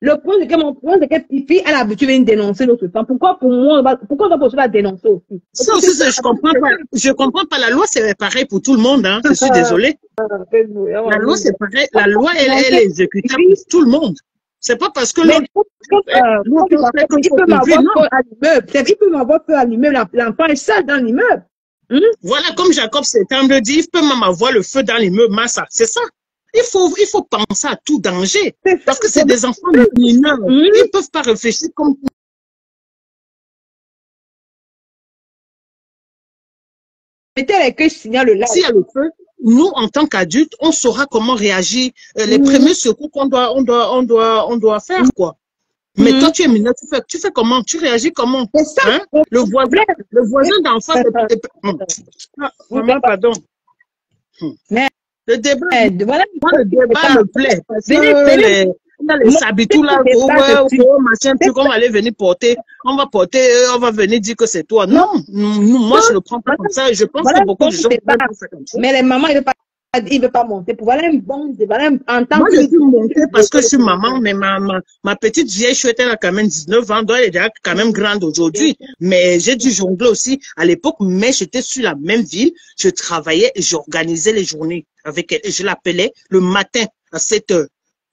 le point, c'est que mon point, c'est que Pipi, elle a l'habitude de dénoncer l'autre temps. Pourquoi pour moi, pourquoi on va poursuivre la dénoncer aussi? Ça aussi, c'est- je comprends pas. Je comprends pas. La loi, c'est pareil pour tout le monde, hein. Je suis désolée. La loi, c'est pareil. La loi, elle, elle est exécutable pour tout le monde. C'est pas parce que l'autre, euh, il peut m'avoir peur à l'immeuble. L'enfant est seul dans l'immeuble. Voilà, comme Jacob Septembre dit, il peut même avoir le feu dans l'immeuble, Massa. C'est ça. Il faut, il faut penser à tout danger. Parce que c'est des enfants mineurs. Mhm. Ils peuvent pas réfléchir comme Mettez les queues, signale là. s'il y a le feu. Nous, en tant qu'adultes, on saura comment réagir. Euh, les premiers secours qu'on doit, on doit, on doit, on doit faire, quoi. Mais Mhm. toi, tu es mineur, tu fais, tu fais comment? Tu réagis comment? C'est ça. Hein? Le voisin, le voisin d'en face Hum. Ah, Maman, pardon. Hum. Mais- Le débat, Eh, Voilà. le débat me plaît. Parce que Venez, venez. les, a les sabitou là, oh, ouais, oh, machin, qu'on va aller venir porter, on va porter, euh, on va venir dire que c'est toi. Non, moi, je le prends pas comme ça. Je pense Voilà que beaucoup de gens débat. prennent ça comme ça. Mais les mamans, ils ne veulent pas dit, il veut pas monter. Pour voilà un bon, voilà un- en tant Moi, que. parce que je suis maman, mais ma, ma, ma petite vieille chouette, elle a quand même 19 ans, donc elle est déjà quand même grande aujourd'hui. Mais j'ai dû jongler aussi à l'époque, mais j'étais sur la même ville, je travaillais et j'organisais les journées avec elle. Et je l'appelais le matin à 7 heures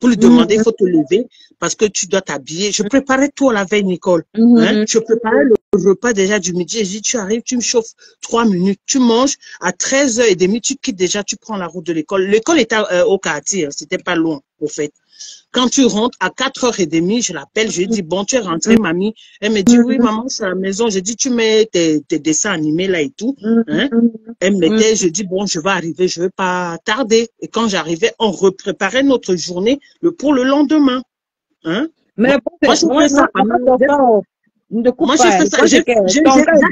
pour lui demander, il faut te lever parce que tu dois t'habiller. Je préparais tout à la veille, Nicole. Mhm. Hein, Je préparais le repas déjà du midi. J'ai dit, tu arrives, tu me chauffes trois minutes, tu manges à 13h30, tu quittes déjà, tu prends la route de l'école. L'école était euh, au quartier, hein, c'était pas loin, au fait. Quand tu rentres à 4h30, je l'appelle, je lui dis, bon, tu es rentrée, mamie. Elle me dit, oui, maman, je suis à la maison. Je dis, tu mets tes, tes dessins animés là et tout. Hein? Elle me mettait, je dis, bon, je vais arriver, je vais pas tarder. Et quand j'arrivais, on repréparait notre journée pour le lendemain. Hein? Mais le problème, Moi, c'est- je fais ça moi, ne fait le ça, j'ai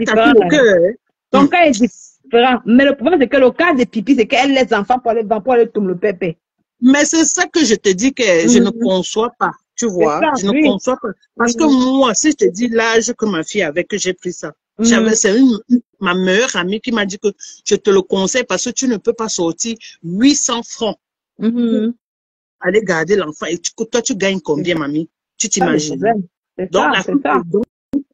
c'est le cœur. Ton cas est différent. Mais le problème, c'est que le cas des pipis, c'est qu'elle laisse enfants pour aller, pour aller tomber le pépé. Mais c'est ça que je te dis que je ne Mhm. conçois pas. Tu vois, ça, je ne conçois pas. Parce que moi, si je te dis l'âge que ma fille avait, que j'ai pris ça, Mhm. j'avais, c'est une, ma meilleure amie qui m'a dit que je te le conseille parce que tu ne peux pas sortir 800 francs Mhm. aller garder l'enfant. Et tu- toi, tu gagnes combien, mamie? Tu t'imagines? Donc, ça, la c'est ça. donc,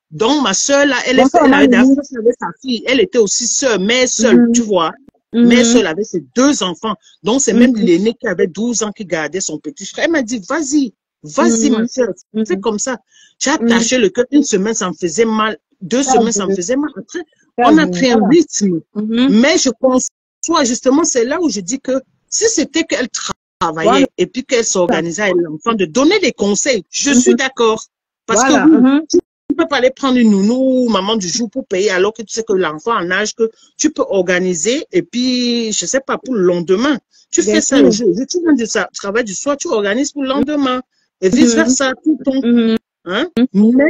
donc, ma soeur, là, elle, est, elle avait sa fille. Elle était aussi sœur, mère seule, Mhm. tu vois. Mère Mhm. seule avec ses deux enfants. Donc, c'est même Mhm. l'aîné qui avait 12 ans qui gardait son petit frère. Elle m'a dit, vas-y, vas-y, Mhm. ma soeur, fais Mhm. comme ça. J'ai attaché le cœur. Une semaine, ça me faisait mal. Deux Ça, semaines, ça me faisait mal. Après, on a pris un rythme. Mhm. Mais je conçois, justement, c'est là où je dis que si c'était qu'elle tra- travaillait Voilà. et puis qu'elle s'organisait avec l'enfant, de donner des conseils, je Mhm. suis d'accord. Parce Voilà. que Mhm. Tu peux pas aller prendre une nounou ou maman du jour pour payer alors que tu sais que l'enfant en âge que tu peux organiser et puis, je sais pas, pour le lendemain. Tu Bien fais ça le jour. Tu viens du travail du soir, tu organises pour le lendemain. Et vice versa, tout ton. Mhm. Hein? Mais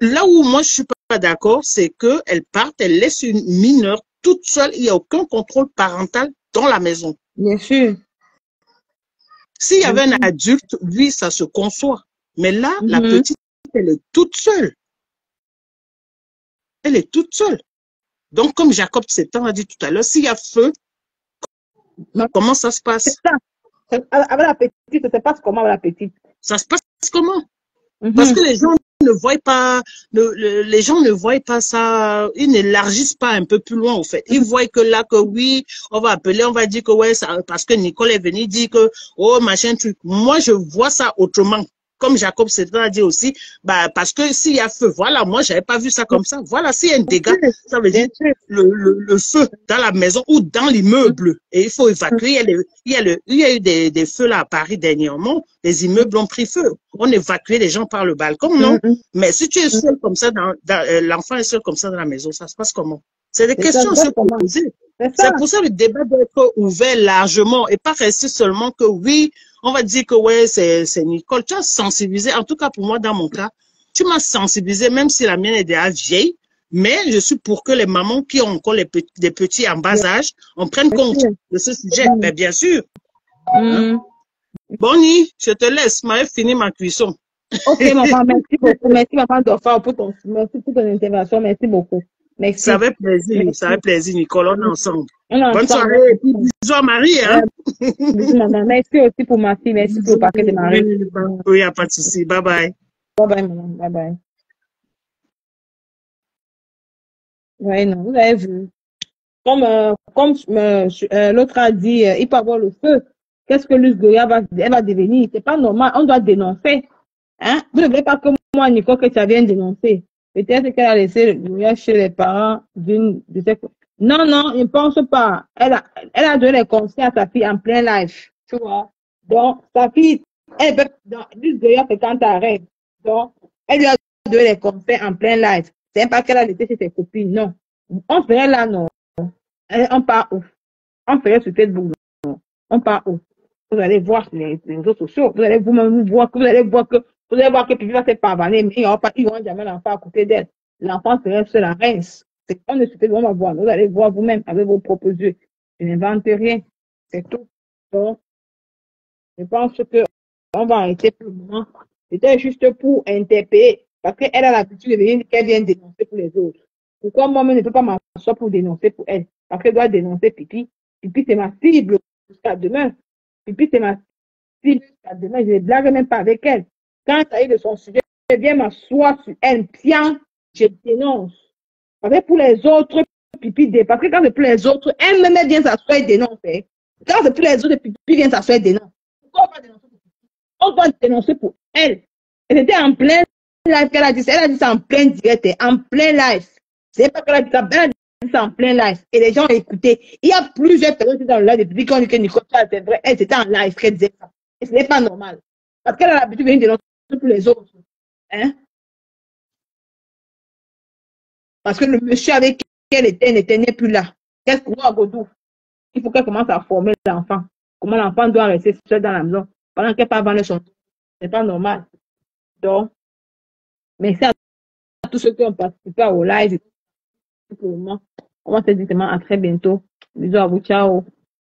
là où moi je suis pas d'accord, c'est que elle parte, elle laisse une mineure toute seule, il n'y a aucun contrôle parental dans la maison. Bien sûr. S'il y avait un adulte, oui, ça se conçoit. Mais là, la Mhm. petite, elle est toute seule. Elle est toute seule. Donc, comme Jacob Septan a dit tout à l'heure, s'il y a feu, comment ça se passe? ça. Avec la petite, ça se passe comment avec la petite? Ça se passe comment? Mhm. Parce que les gens ne voient pas, le- le- les gens ne voient pas ça, ils n'élargissent pas un peu plus loin, au fait. Ils voient que là, que oui, on va appeler, on va dire que ouais, ça, parce que Nicole est venue dire que, oh, machin truc. Moi, je vois ça autrement. Comme Jacob Setan a dit aussi, bah, parce que s'il y a feu, voilà, moi, j'avais pas vu ça comme ça. Voilà, s'il y a un dégât, ça veut dire le, le, le feu dans la maison ou dans l'immeuble. Et il faut évacuer. Il y a, les- il y a, le, il y a eu des, des feux là à Paris dernièrement. Les immeubles ont pris feu. On évacuait les gens par le balcon, non? Mhm. Mais si tu es seul comme ça, dans, dans- euh, l'enfant est seul comme ça dans la maison, ça se passe comment? C'est des questions à se exactement. poser. C'est pour ça le débat doit être ouvert largement et pas rester seulement que oui, on va dire que ouais, c'est Nicole. Tu as sensibilisé, en tout cas pour moi, dans mon cas, tu m'as sensibilisé, même si la mienne est déjà vieille, mais je suis pour que les mamans qui ont encore les petits, des petits en bas âge, on prenne Bien compte sûr. de ce sujet. Mais bien sûr. Mhm. Bonnie, je te laisse, m'avais fini ma cuisson. Ok, maman, merci beaucoup. Merci, maman Dauphin, pour ton, merci pour ton intervention. Merci beaucoup. Merci. Ça fait plaisir, Merci. ça fait plaisir, Nicole, on est ensemble. Est Bonne soirée et puis bisous à Marie, hein. Bisous, maman. Merci aussi pour ma fille. Merci pour le paquet de Marie. Oui, a pas de souci. Bye bye. Bye bye, maman. Bye bye. Ouais, non, vous avez vu. Comme, euh, comme euh, euh, l'autre a dit, il peut avoir le feu. Qu'est-ce que Luce Goya va, elle va devenir? C'est pas normal. On doit dénoncer. Hein? Vous ne voulez pas que moi, Nicole, que ça vienne dénoncer. Peut-être qu'elle a laissé Goya chez les parents d'une, de ces... Non, non, je ne pense pas. Elle a, elle a donné les conseils à sa fille en plein live. Tu vois? Donc, sa fille, elle peut, Goya, c'est quand rêve. Donc, elle lui a donné les conseils en plein live. C'est pas qu'elle a laissé chez ses copines, non. On ferait là, non. On part où? On ferait sur Facebook, non. On part où? Vous allez voir les, les réseaux sociaux. Vous allez vous-même vous voir que vous allez voir que vous allez voir que Pipi va se pavaner, mais ils n'auront pas, ils jamais l'enfant à côté d'elle. L'enfant serait sur la rince. C'est on ne se fait vraiment voir. Vous allez voir vous-même avec vos propres yeux. Je n'invente rien. C'est tout. Donc, je pense que on va arrêter pour le moment. C'était juste pour interpeller, parce qu'elle a l'habitude de venir qu'elle vienne dénoncer pour les autres. Pourquoi moi-même ne peux pas m'asseoir pour dénoncer pour elle? Parce qu'elle doit dénoncer Pipi. Pipi, c'est ma cible jusqu'à demain. Pipi, c'est ma fille jusqu'à demain. Je ne blague même pas avec elle. Quand ça est de son sujet, je viens m'asseoir sur elle, tiens, je dénonce. Parce pour les autres, pipi, dé- parce que quand c'est pour les autres, elle même vient s'asseoir et dénonce. hein. Quand c'est pour les autres, pipi vient s'asseoir et dénonce. On va dénoncer pour doit dénoncer pour elle. Et c'était en plein live qu'elle a dit. Elle a dit ça en plein direct, hein, en plein live. C'est pas qu'elle a dit ça, elle a dit ça en plein live. Et les gens écouté. Il y a plusieurs personnes qui dans le live depuis qu'on dit que Nicole, c'est vrai. Elle, c'était en live qu'elle disait ça. Et ce n'est pas normal. Parce qu'elle a l'habitude de venir dénoncer pour les autres. Hein? Parce que le monsieur avec qui elle était n'était plus là. Qu'est-ce qu'on voit à Godou? Il faut qu'elle commence à former l'enfant. Comment l'enfant doit rester seul dans la maison pendant qu'elle part vendre son. C'est pas normal. Donc, merci à tous ceux qui ont participé au live. Pour le moment, on va se dire à très bientôt. Bisous à vous, ciao.